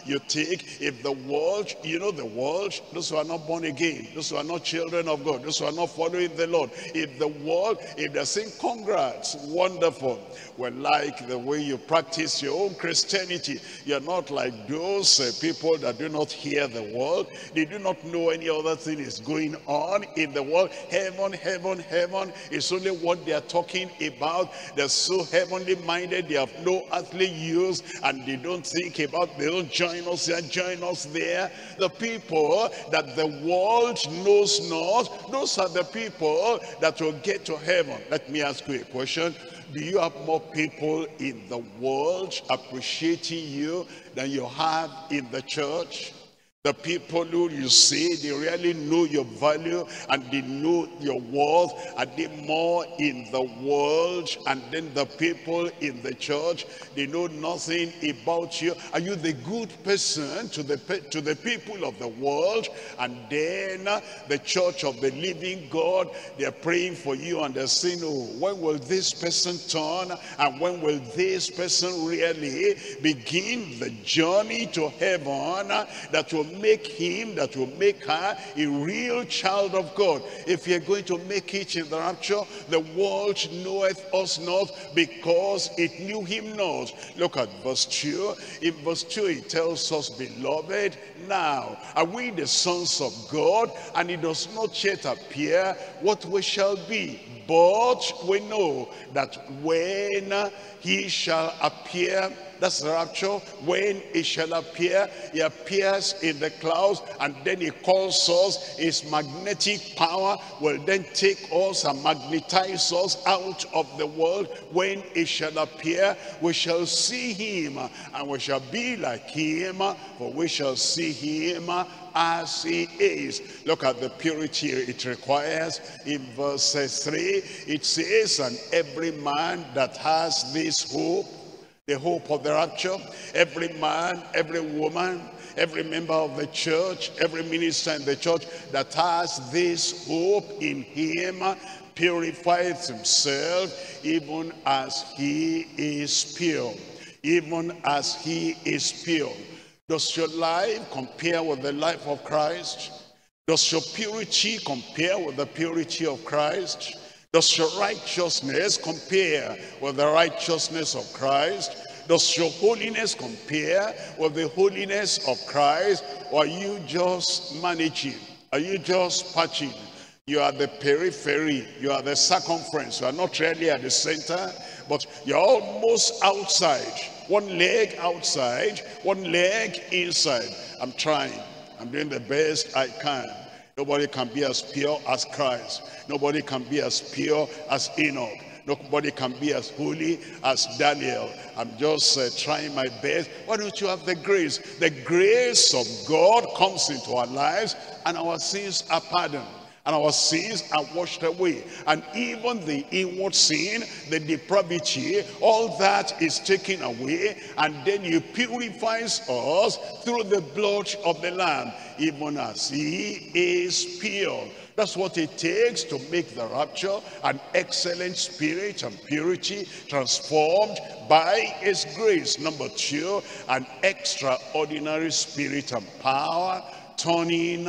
you take, if the world, you know the world, those who are not born again, those who are not children of God, those who are not following the Lord, if the world, if they're saying congrats, wonderful, well, like the way you practice your own Christianity, you're not like those uh, people that do not hear the world, they do not know any other thing is going on in the world. Heaven, heaven, heaven is only what they are talking about. They're so heavenly minded, they have no earthly use, and they don't think about, they don't join us here, join us there. The people that the world knows not, those are the people that will get to heaven. Let me ask you a question. Do you have more people in the world appreciating you than you have in the church? The people who you see, they really know your value and they know your worth. Are they more in the world? And then the people in the church, they know nothing about you. Are you the good person to the, to the people of the world? And then uh, the church of the living God, they're praying for you and they're saying, oh, when will this person turn? And when will this person really begin the journey to heaven that will make him, that will make her a real child of God. If you're going to make it in the rapture, the world knoweth us not because it knew him not. Look at verse 2. In verse 2 it tells us, Beloved, now are we the sons of God, and it does not yet appear what we shall be. But we know that when he shall appear, that's rapture. When he shall appear, he appears in the clouds and then he calls us. His magnetic power will then take us and magnetize us out of the world. When he shall appear, we shall see him and we shall be like him, for we shall see him as he is. Look at the purity it requires. In verse 3, it says, And every man that has this hope the hope of the rapture. Every man, every woman, every member of the church, every minister in the church that has this hope in him purifies himself even as he is pure. Even as he is pure. Does your life compare with the life of Christ? Does your purity compare with the purity of Christ? Does your righteousness compare with the righteousness of Christ? Does your holiness compare with the holiness of Christ? Or are you just managing? Are you just patching? You are the periphery. You are the circumference. You are not really at the center, but you're almost outside. One leg outside, one leg inside. I'm trying. I'm doing the best I can. Nobody can be as pure as Christ. Nobody can be as pure as Enoch. Nobody can be as holy as Daniel. I'm just uh, trying my best. Why don't you have the grace? The grace of God comes into our lives and our sins are pardoned and our sins are washed away. And even the inward sin, the depravity, all that is taken away. And then he purifies us through the blood of the Lamb, even as he is pure. That's what it takes to make the rapture an excellent spirit and purity transformed by his grace. Number two, an extraordinary spirit and power turning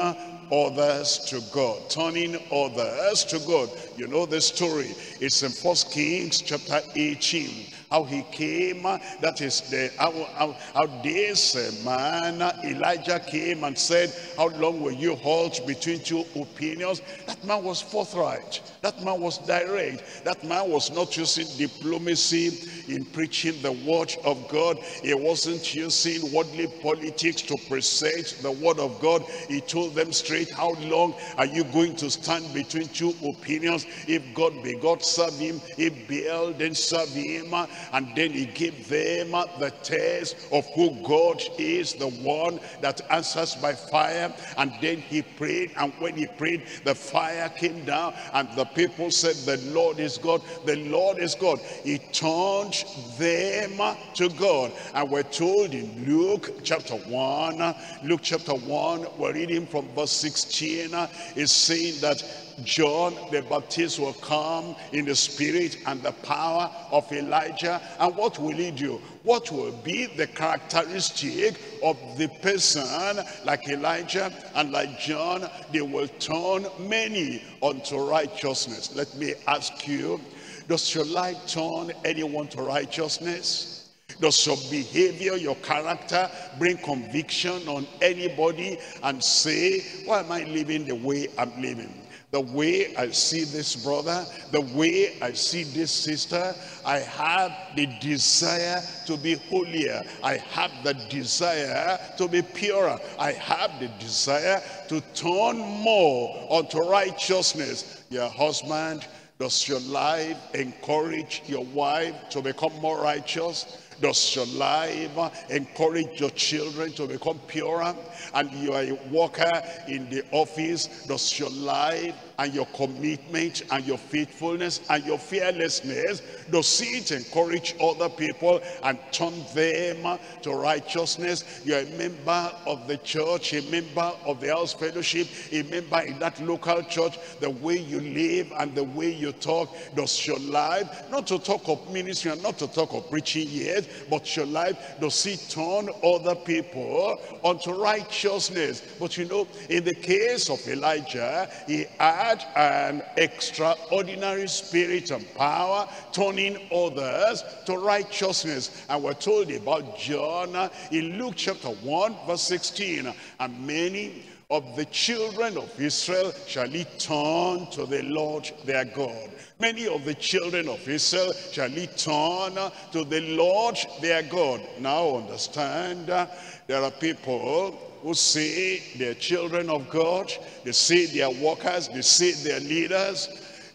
others to God. Turning others to God. You know the story. It's in First Kings chapter 18 how he came uh, that is the how, how, how this uh, man uh, elijah came and said how long will you halt between two opinions? That man was forthright. That man was direct. That man was not using diplomacy in preaching the word of god. He wasn't using worldly politics to present the word of god. He told them straight how long are you going to stand between two opinions? If god be god serve him. If baal then serve him and then he gave them the test of who God is, the one that answers by fire. And then he prayed, and when he prayed, the fire came down, and the people said, the Lord is God, the Lord is God. He turned them to God. And we're told in Luke chapter 1, Luke chapter 1, we're reading from verse 16, is saying that John the Baptist will come in the spirit and the power of Elijah. And what will he do? What will be the characteristic of the person like Elijah and like John? They will turn many unto righteousness. Let me ask you, does your life turn anyone to righteousness? Does your behavior, your character bring conviction on anybody and say, why am I living the way I'm living? The way I see this brother, the way I see this sister, I have the desire to be holier. I have the desire to be purer. I have the desire to turn more unto righteousness. Your husband, does your life encourage your wife to become more righteous? Does your life encourage your children to become purer? And you are a worker in the office. Does your life and your commitment and your faithfulness and your fearlessness. Does it encourage other people and turn them to righteousness. You're a member of the church a member of the house fellowship a member in that local church. The way you live and the way you talk does your life not to talk of ministry and not to talk of preaching yet but your life does it turn other people unto righteousness? But you know in the case of elijah he had had an extraordinary spirit and power, turning others to righteousness. And we're told about John in Luke chapter 1, verse 16. And many of the children of Israel shall he turn to the Lord their God. Many of the children of Israel shall he turn to the Lord their God. Now understand, there are people who say they're children of God, they say they're workers, they say they're leaders,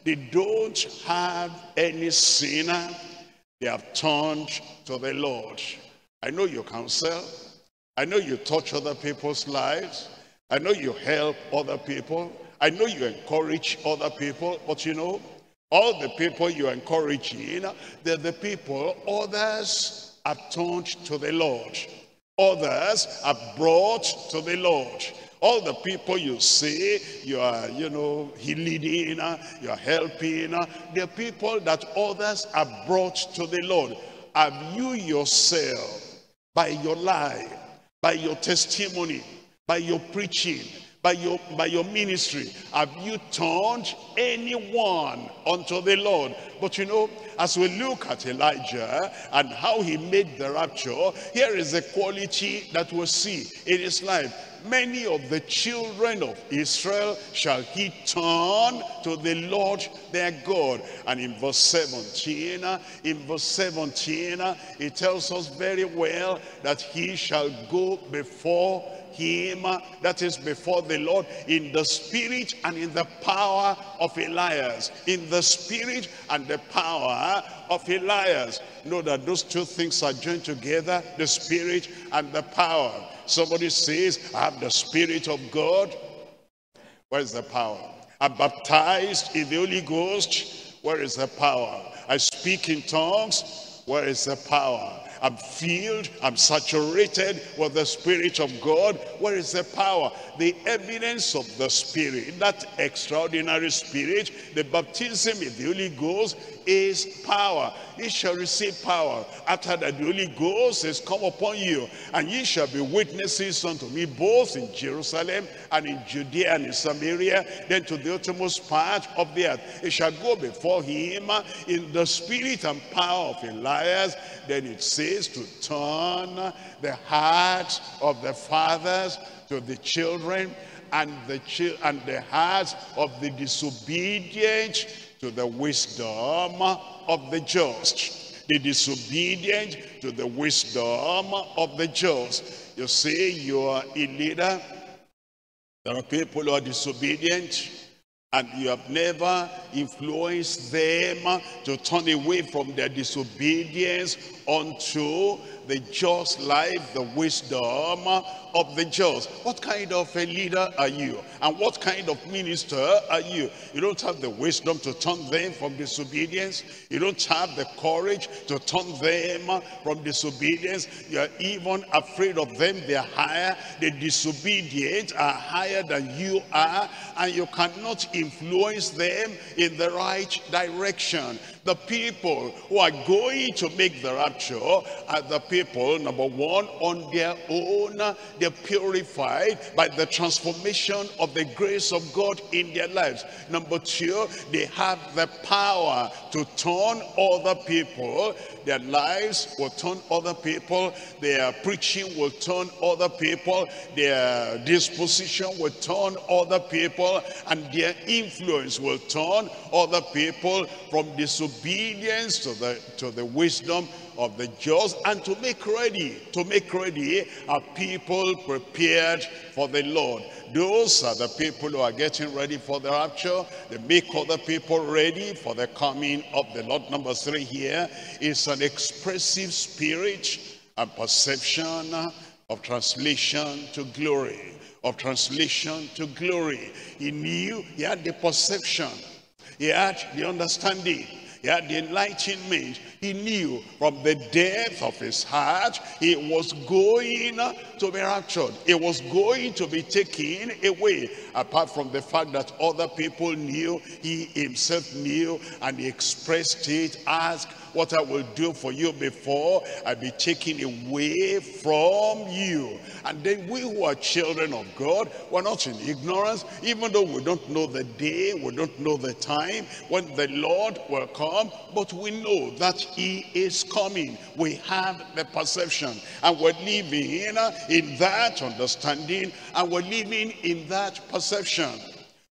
they don't have any sinner, they have turned to the Lord. I know you counsel, I know you touch other people's lives, I know you help other people, I know you encourage other people, but you know, all the people you're encouraging, they're the people others have turned to the Lord. Others are brought to the Lord. All the people you see, you are, you know, leading, uh, you're helping, uh, they're people that others are brought to the Lord. Have you yourself, by your life, by your testimony, by your preaching, by your, by your ministry, have you turned anyone unto the Lord? But you know, as we look at Elijah and how he made the rapture, here is the quality that we'll see in his life. many of the children of Israel shall he turn to the Lord their God. And in verse 17, in verse 17, it tells us very well that he shall go before him that is before the Lord in the spirit and in the power of Elias. In the spirit and the power of Elias. Know that those two things are joined together the spirit and the power. Somebody says I have the spirit of God. Where is the power? I'm baptized in the Holy Ghost. Where is the power? I speak in tongues. Where is the power I'm filled, I'm saturated with the Spirit of God. Where is the power? The evidence of the Spirit, that extraordinary Spirit, the baptism in the Holy Ghost is power. Ye shall receive power after that the Holy Ghost is come upon you. And ye shall be witnesses unto me both in Jerusalem and in Judea and in Samaria, then to the uttermost part of the earth. It shall go before him in the spirit and power of Elias. Then it says to turn the hearts of the fathers to the children and the, and the hearts of the disobedient to the wisdom of the just. The disobedient to the wisdom of the just. You see, you are a leader. There are people who are disobedient and you have never influenced them to turn away from their disobedience unto the just life, the wisdom of the just. What kind of a leader are you? And what kind of minister are you? You don't have the wisdom to turn them from disobedience. You don't have the courage to turn them from disobedience. You're even afraid of them. They're higher. The disobedient are higher than you are. And you cannot influence them in the right direction. The people who are going to make the rapture are the people, number one, on their own, they're purified by the transformation of the grace of God in their lives. Number two, they have the power to turn other people. Their lives will turn other people. Their preaching will turn other people. Their disposition will turn other people. And their influence will turn other people from disobedience to the, to the wisdom of the just and to make ready, to make ready a people prepared for the Lord. Those are the people who are getting ready for the rapture. They make other people ready for the coming of the Lord. Number three here is an expressive spirit and perception of translation to glory. Of translation to glory. He knew, he had the perception. He had the understanding he had the enlightenment. He knew from the depth of his heart, he was going to be raptured. It was going to be taken away. Apart from the fact that other people knew, he himself knew, and he expressed it, asked, what I will do for you before I be taken away from you. And then we who are children of God, we're not in ignorance, even though we don't know the day, we don't know the time when the Lord will come, but we know that he is coming. We have the perception and we're living uh, in that understanding and we're living in that perception.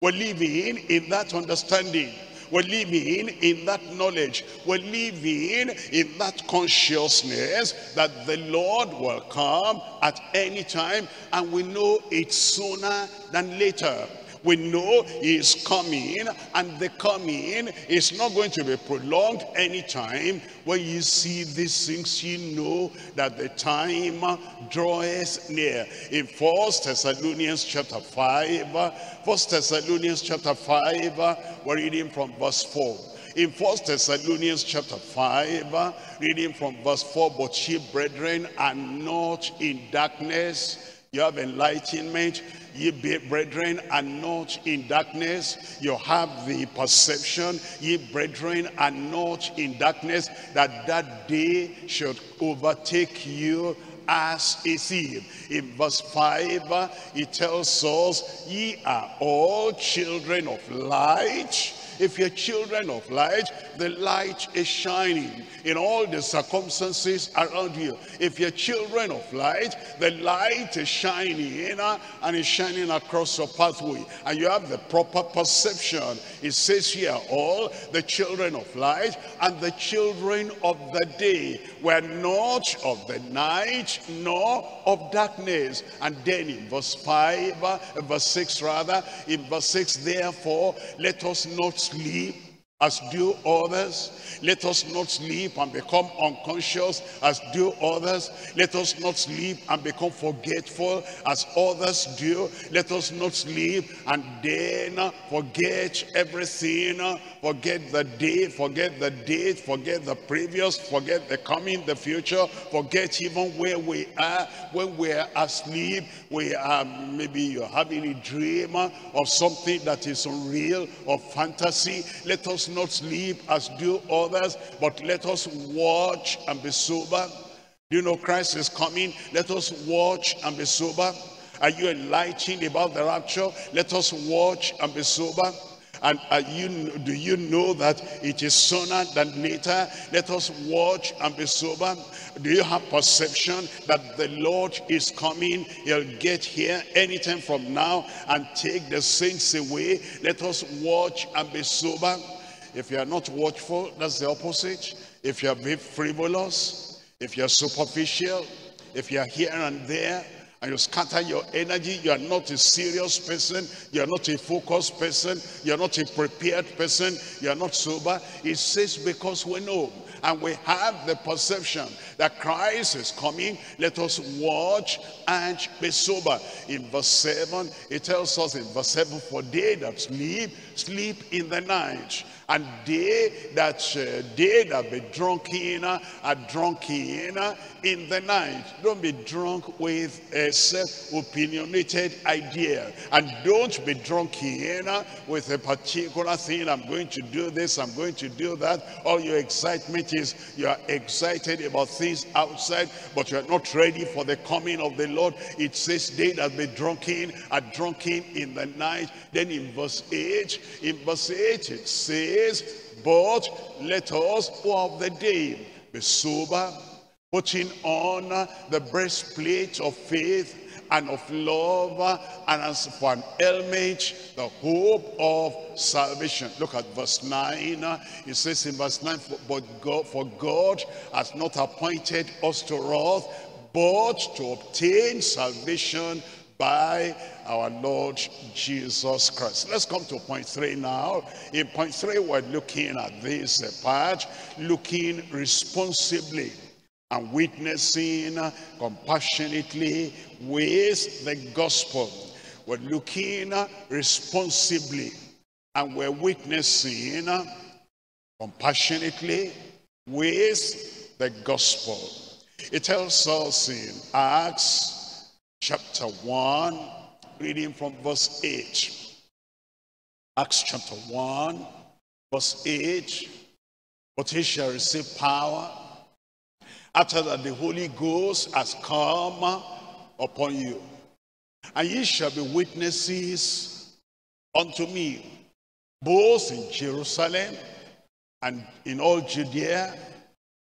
We're living in that understanding. We're living in that knowledge. We're living in that consciousness that the Lord will come at any time and we know it sooner than later we know he is coming and the coming is not going to be prolonged anytime. When you see these things you know that the time draws near. In first thessalonians chapter 5 first thessalonians chapter 5 we're reading from verse 4 in First Thessalonians chapter 5, reading from verse 4, But ye, brethren, are not in darkness. You have enlightenment ye brethren are not in darkness. You have the perception. Ye brethren are not in darkness that that day should overtake you as a thief. In verse 5, he tells us, ye are all children of light. If you're children of light, the light is shining in all the circumstances around you. If you're children of light, the light is shining and is shining across your pathway. And you have the proper perception. It says here, all the children of light and the children of the day were not of the night nor of darkness. And then in verse 5, uh, verse 6 rather, in verse 6, therefore, let us not sleep as do others. Let us not sleep and become unconscious as do others. Let us not sleep and become forgetful as others do. Let us not sleep and then forget everything. Forget the day, forget the date, forget the previous, forget the coming, the future. Forget even where we are. When we are asleep, we are maybe you're having a dream of something that is unreal or fantasy. Let us not sleep as do others, but let us watch and be sober. Do you know Christ is coming? Let us watch and be sober. Are you enlightened about the rapture? Let us watch and be sober. And you, do you know that it is sooner than later? Let us watch and be sober. Do you have perception that the Lord is coming? He'll get here anytime from now and take the saints away. Let us watch and be sober. If you are not watchful, that's the opposite. If you are frivolous, if you are superficial, if you are here and there, and you scatter your energy, you are not a serious person, you are not a focused person, you are not a prepared person, you are not sober. It says because we know and we have the perception that Christ is coming, let us watch and be sober. In verse 7, it tells us in verse 7, for they that sleep, sleep in the night. And they that uh, they that be drunken uh, are drunken uh, in the night. Don't be drunk with a self-opinionated idea. And don't be drunken uh, with a particular thing. I'm going to do this, I'm going to do that. All your excitement is you are excited about things outside, but you are not ready for the coming of the Lord. It says they that be drunken are drunken in the night. Then in verse 8, in verse 8 it. Says, but let us of the day be sober, putting on the breastplate of faith and of love and as for an helmet the hope of salvation. Look at verse 9 it says in verse 9 but god for god has not appointed us to wrath but to obtain salvation by our Lord Jesus Christ. Let's come to point three now. In point three, we're looking at this uh, part, looking responsibly and witnessing compassionately with the gospel. We're looking responsibly and we're witnessing compassionately with the gospel. It tells us in Acts chapter 1, reading from verse 8. Acts chapter 1, verse 8. But he shall receive power after that the Holy Ghost has come upon you. And ye shall be witnesses unto me, both in Jerusalem and in all Judea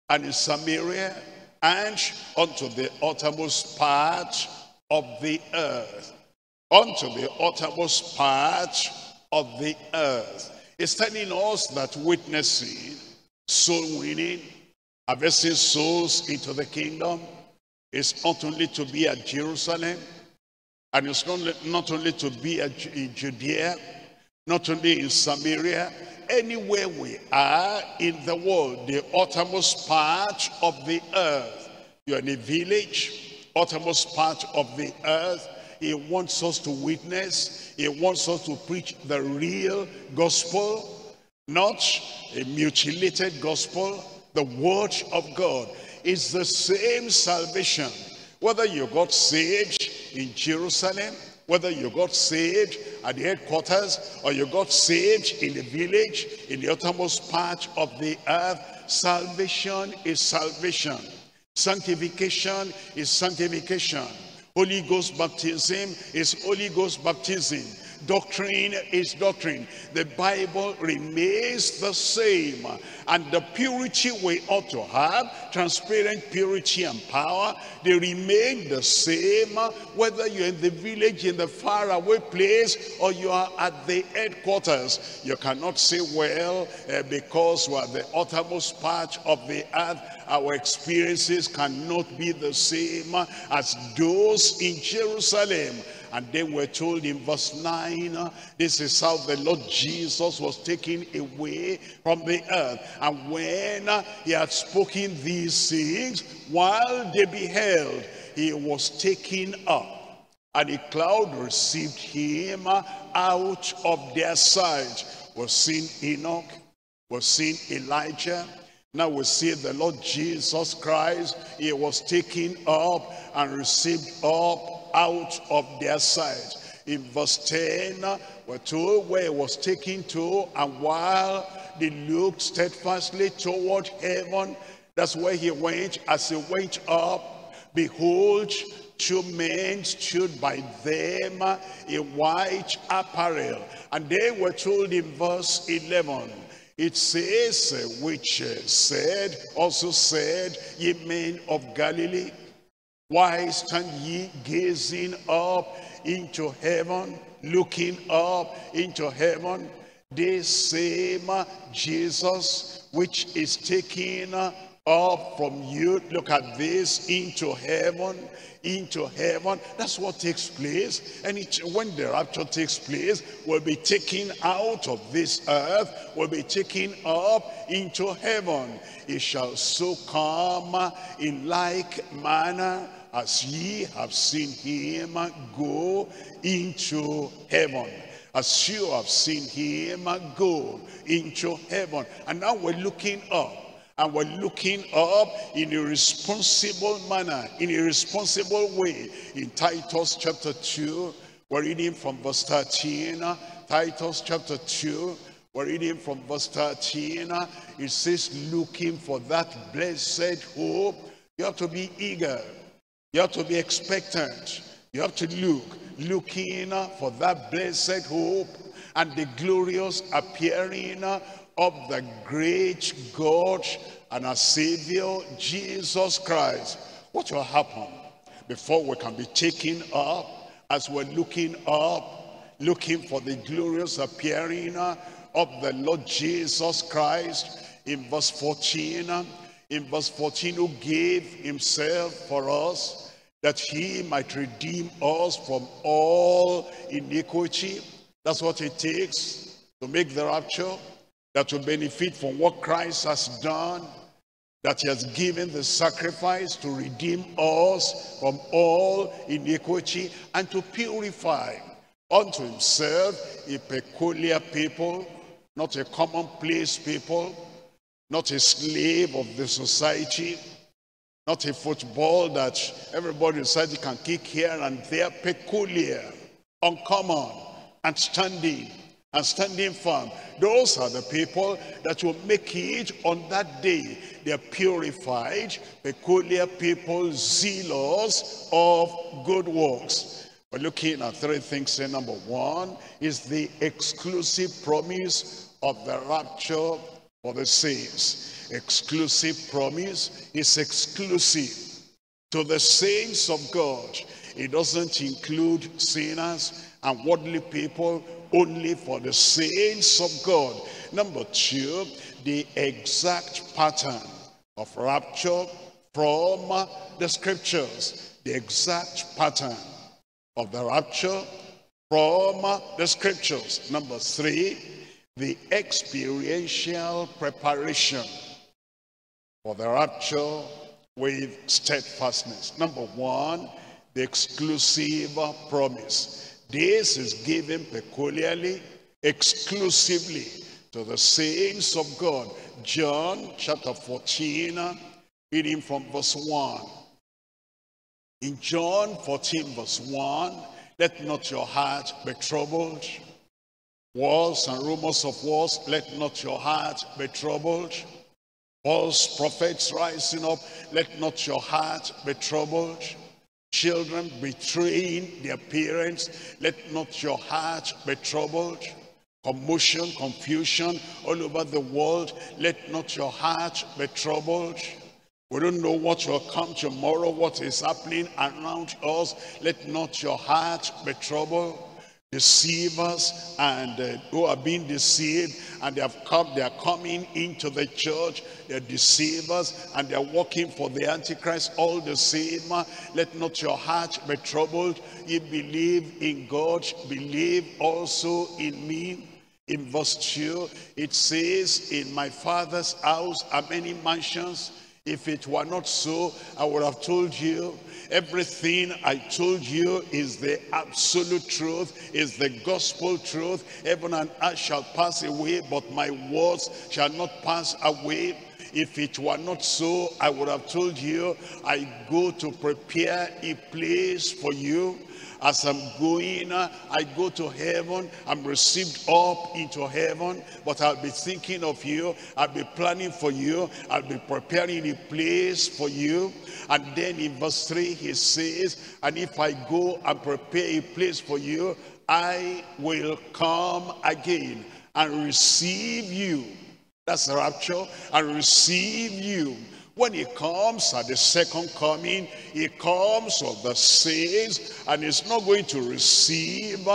and in Samaria and unto the uttermost part of the earth. Unto the uttermost part of the earth. It's telling us that witnessing, soul winning, harvesting souls into the kingdom is not only to be at Jerusalem, and it's not only to be in Judea, not only in Samaria, anywhere we are in the world, the uttermost part of the earth. You're in a village, uttermost part of the earth. He wants us to witness. He wants us to preach the real gospel, not a mutilated gospel, the word of God is the same salvation. Whether you got saved in Jerusalem, whether you got saved at the headquarters, or you got saved in the village, in the uttermost part of the earth, salvation is salvation. Sanctification is sanctification. Holy Ghost baptism is Holy Ghost baptism. Doctrine is doctrine. The Bible remains the same. And the purity we ought to have, transparent purity and power, they remain the same whether you're in the village, in the faraway place, or you are at the headquarters. You cannot say, well, uh, because we're the uttermost part of the earth, our experiences cannot be the same as those in Jerusalem. And then we're told in verse 9, this is how the Lord Jesus was taken away from the earth. And when he had spoken these things, while they beheld, he was taken up. And a cloud received him out of their sight. We've seen Enoch, we've seen Elijah, now we see the Lord Jesus Christ, he was taken up and received up out of their sight. In verse 10, we're told where he was taken to, and while they looked steadfastly toward heaven, that's where he went. As he went up, behold, two men stood by them in white apparel. And they were told in verse 11, it says, which said, also said, ye men of Galilee, why stand ye gazing up into heaven, looking up into heaven? This same Jesus, which is taken up from you, look at this, into heaven, into heaven. That's what takes place. And it, when the rapture takes place, will be taken out of this earth, will be taken up into heaven. It shall so come in like manner as ye have seen him go into heaven as you have seen him go into heaven and now we're looking up and we're looking up in a responsible manner, in a responsible way. In Titus chapter 2, we're reading from verse 13. Titus chapter 2, we're reading from verse 13. It says, looking for that blessed hope. You have to be eager. You have to be expectant. You have to look, looking for that blessed hope and the glorious appearing of the great God and our Savior, Jesus Christ. What will happen before we can be taken up as we're looking up, looking for the glorious appearing of the Lord Jesus Christ in verse 14, in verse 14, who gave himself for us that he might redeem us from all iniquity. That's what it takes to make the rapture that will benefit from what Christ has done, that he has given the sacrifice to redeem us from all iniquity and to purify unto himself a peculiar people, not a commonplace people, not a slave of the society, not a football that everybody inside can kick here and there, peculiar, uncommon, and standing and standing firm. Those are the people that will make it on that day. They are purified, peculiar people, zealous of good works. We're looking at three things here. Number one is the exclusive promise of the rapture for the saints. Exclusive promise is exclusive to the saints of God. It doesn't include sinners and worldly people only for the saints of God. Number two, the exact pattern of rapture from the scriptures. The exact pattern of the rapture from the scriptures. Number three, the experiential preparation for the rapture with steadfastness. Number one, the exclusive promise. This is given peculiarly, exclusively to the saints of God. John chapter 14, reading from verse 1. In John 14 verse 1, let not your heart be troubled. Wars and rumors of wars, let not your heart be troubled. False prophets rising up, let not your heart be troubled. children betraying their parents. Let not your heart be troubled. Commotion, confusion all over the world. Let not your heart be troubled. We don't know what will come tomorrow, what is happening around us. Let not your heart be troubled deceivers and uh, who are being deceived and they have come they are coming into the church. They're deceivers and they're working for the antichrist. All the same let not your heart be troubled. You believe in god believe also in me. In verse 2 it says in my father's house are many mansions. If it were not so i would have told you Everything I told you is the absolute truth, is the gospel truth. Heaven and earth shall pass away, but my words shall not pass away. If it were not so, I would have told you, I go to prepare a place for you. As I'm going, I go to heaven. I'm received up into heaven. But I'll be thinking of you. I'll be planning for you. I'll be preparing a place for you. And then in verse 3 he says, And if I go and prepare a place for you, I will come again and receive you. That's the rapture. And receive you when he comes at the second coming, he comes of the saints and is not going to receive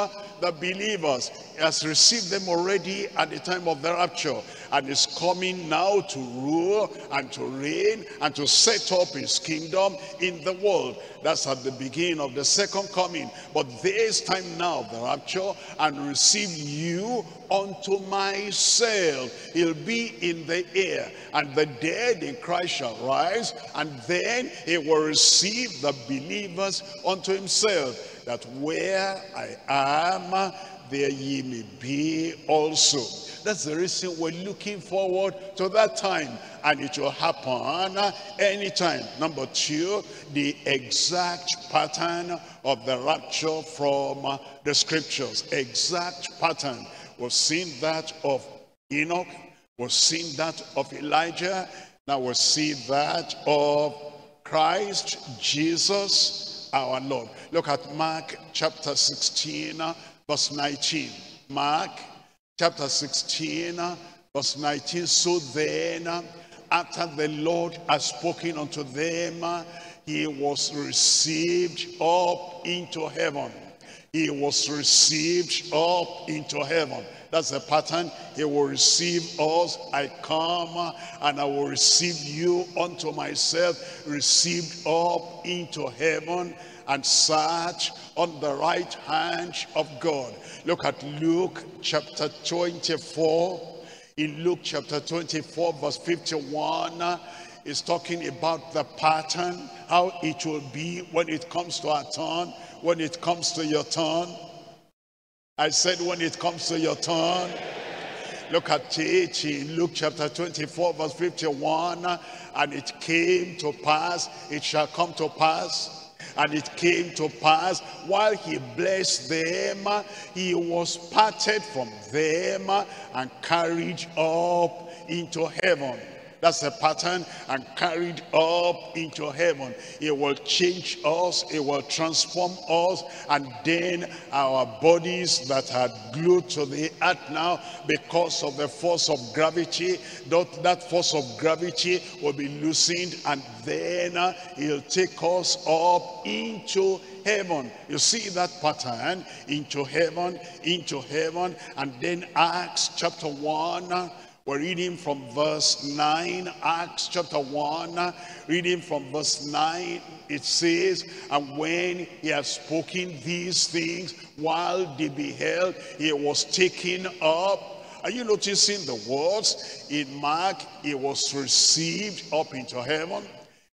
the believers. Has received them already at the time of the rapture and is coming now to rule and to reign and to set up his kingdom in the world. That's at the beginning of the second coming. But this time now, the rapture, and receive you unto myself. He'll be in the air, and the dead in Christ shall rise, and then he will receive the believers unto himself, that where I am, there ye may be also. That's the reason we're looking forward to that time. And it will happen anytime. Number two, the exact pattern of the rapture from the scriptures. Exact pattern. We've seen that of Enoch. We've seen that of Elijah. Now we'll see that of Christ Jesus our Lord. Look at Mark chapter 16 verse 19. Mark chapter 16, verse 19. So then, after the Lord had spoken unto them, he was received up into heaven. He was received up into heaven. That's the pattern. He will receive us. I come and I will receive you unto myself, received up into heaven and sat on the right hand of God. Look at Luke chapter 24. In Luke chapter 24 verse 51 is talking about the pattern, how it will be when it comes to our turn, when it comes to your turn. I said when it comes to your turn. Look at it in Luke chapter 24 verse 51. And it came to pass, it shall come to pass and it came to pass, while he blessed them, he was parted from them and carried up into heaven. That's the pattern and carried up into heaven. It will change us. It will transform us. And then our bodies that are glued to the earth now because of the force of gravity, that, that force of gravity will be loosened and then uh, he'll take us up into heaven. You see that pattern into heaven, into heaven. And then Acts chapter 1 we're reading from verse 9, Acts chapter 1, reading from verse 9. It says, And when he had spoken these things, while they beheld, he was taken up. Are you noticing the words? In Mark, he was received up into heaven.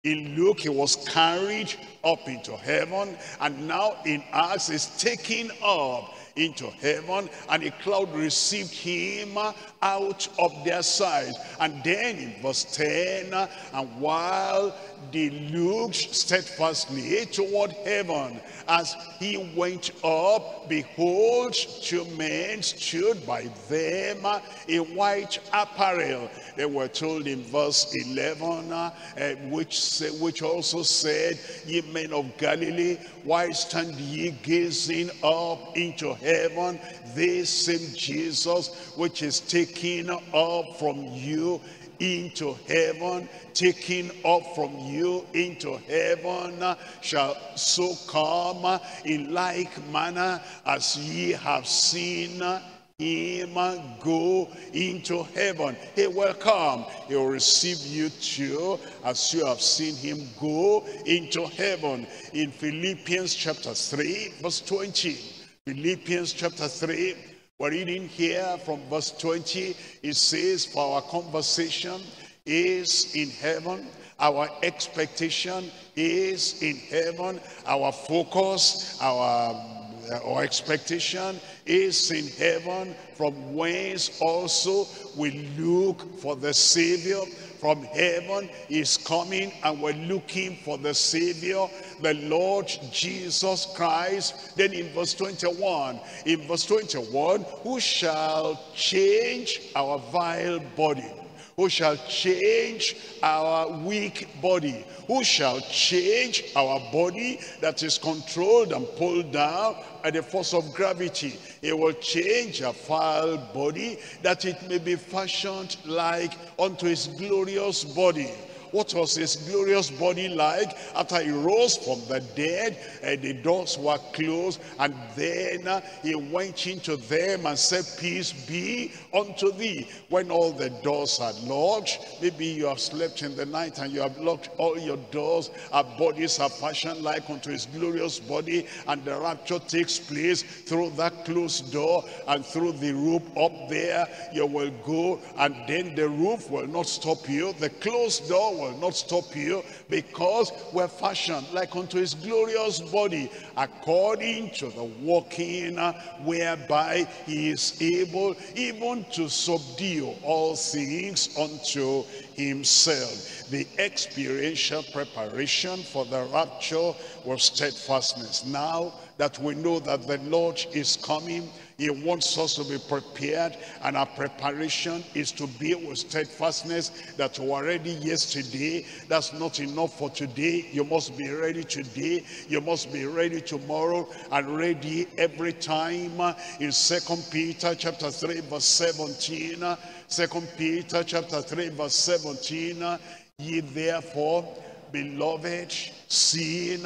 In Luke, he was carried up into heaven. And now in Acts, he's taken up into heaven, and a cloud received him out of their sight. And then in verse 10, and while they looked steadfastly toward heaven as he went up, behold, two men stood by them in white apparel. They were told in verse 11, uh, eh, which, which also said, Ye men of Galilee, why stand ye gazing up into heaven? This same Jesus, which is taken up from you into heaven, taken up from you into heaven, uh, shall so come uh, in like manner as ye have seen uh, him go into heaven. He will come. He will receive you too as you have seen him go into heaven. In Philippians chapter 3 verse 20. Philippians chapter 3 we're reading here from verse 20. It says, for our conversation is in heaven. Our expectation is in heaven. Our focus, our, our expectation is in heaven. From whence also we look for the Savior from heaven is coming and we're looking for the Savior, the Lord Jesus Christ. Then in verse 21, in verse 21, who shall change our vile body who shall change our weak body, who shall change our body that is controlled and pulled down by the force of gravity. He will change a foul body that it may be fashioned like unto his glorious body what was his glorious body like after he rose from the dead and the doors were closed? And then uh, he went into them and said peace be unto thee. When all the doors are locked maybe you have slept in the night and you have locked all your doors our bodies are fashioned like unto his glorious body and the rapture takes place through that closed door and through the roof up there. You will go and then the roof will not stop you. The closed door will not stop you because we're fashioned like unto his glorious body according to the working whereby he is able even to subdue all things unto himself. The experiential preparation for the rapture was steadfastness. Now that we know that the Lord is coming, he wants us to be prepared and our preparation is to be with steadfastness that we're ready yesterday. That's not enough for today. You must be ready today. You must be ready tomorrow and ready every time. In Second Peter chapter 3 verse 17, Second Peter chapter 3 verse 17, ye therefore, beloved, seeing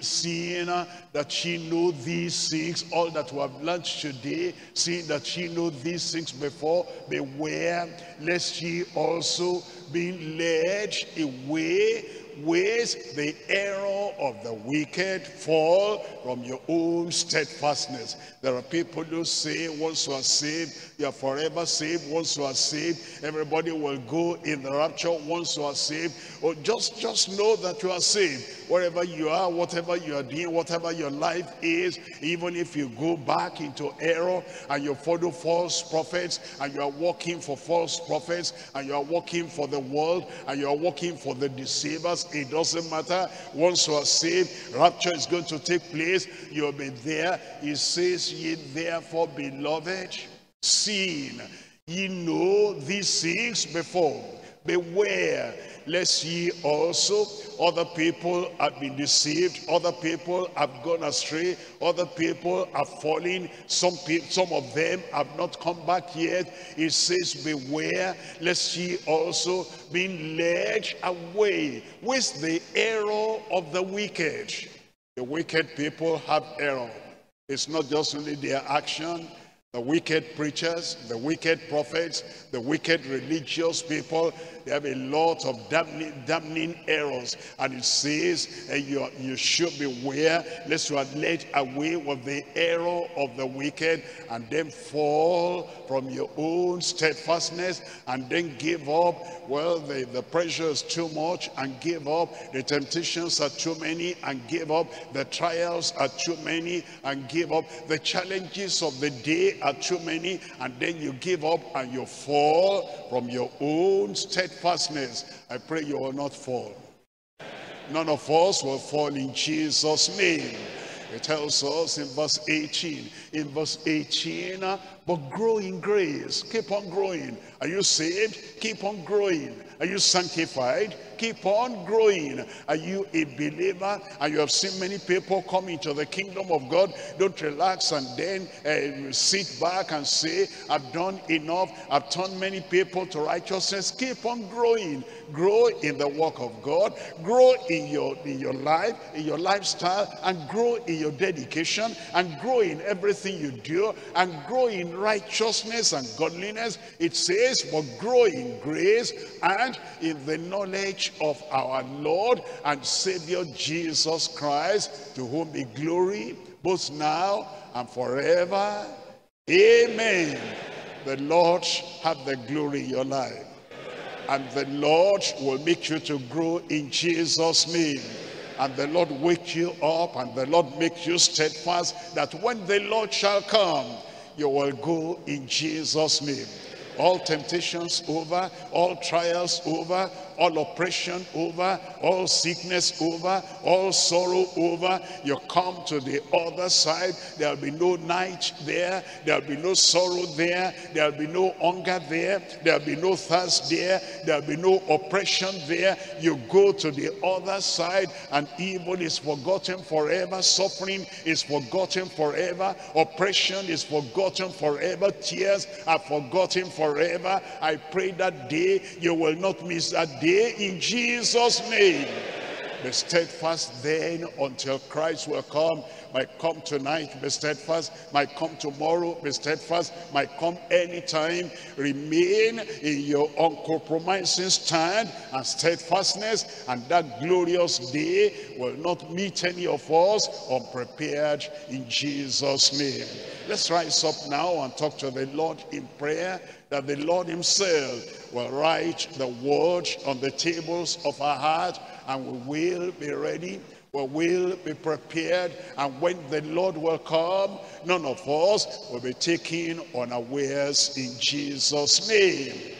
seeing uh, that she know these things, all that we have learned today, seeing that she know these things before, beware lest she also be led away with the error of the wicked fall from your own steadfastness. There are people who say once you are saved, you are forever saved. Once you are saved, everybody will go in the rapture once you are saved. Or just, just know that you are saved. Wherever you are, whatever you are doing, whatever your life is, even if you go back into error and you follow false prophets and you are working for false prophets and you are working for the world and you are working for the deceivers, it doesn't matter. Once you are saved, rapture is going to take place. You'll be there. He says, ye therefore, beloved, seeing ye know these things before. Beware lest ye also other people have been deceived other people have gone astray other people are falling some people some of them have not come back yet. It says beware lest ye also be led away with the error of the wicked. The wicked people have error. It's not just only their action. The wicked preachers, the wicked prophets, the wicked religious people, they have a lot of damning, damning errors. And it says, and you, you should beware lest you are led away with the error of the wicked and then fall from your own steadfastness and then give up. Well, the, the pressure is too much and give up. The temptations are too many and give up. The trials are too many and give up. The challenges of the day are too many and then you give up and you fall from your own steadfastness. I pray you will not fall. None of us will fall in Jesus' name. It tells us in verse 18, in verse 18, uh, but grow in grace, keep on growing. Are you saved? Keep on growing. Are you sanctified? Keep on growing. Are you a believer? And you have seen many people come into the kingdom of God. Don't relax and then uh, sit back and say, I've done enough. I've turned many people to righteousness. Keep on growing. Grow in the work of God. Grow in your, in your life, in your lifestyle, and grow in your dedication, and grow in everything you do, and grow in righteousness and godliness. It says, but grow in grace and in the knowledge of our Lord and Savior Jesus Christ, to whom be glory, both now and forever. Amen. The Lord have the glory in your life. And the Lord will make you to grow in Jesus' name. And the Lord wake you up and the Lord make you steadfast that when the Lord shall come, you will go in Jesus' name all temptations over, all trials over, all oppression over, all sickness over, all sorrow over. You come to the other side. There'll be no night there. There'll be no sorrow there. There'll be no hunger there. There'll be no thirst there. There'll be no oppression there. You go to the other side and evil is forgotten forever. Suffering is forgotten forever. Oppression is forgotten forever. Tears are forgotten forever. I pray that day you will not miss that day day in Jesus' name. Be steadfast then until Christ will come. Might come tonight, be steadfast. Might come tomorrow, be steadfast. Might come anytime. Remain in your uncompromising stand and steadfastness. And that glorious day will not meet any of us unprepared in Jesus' name. Let's rise up now and talk to the Lord in prayer that the Lord himself will write the word on the tables of our heart and we will be ready we will be prepared and when the Lord will come none of us will be taken unawares in Jesus name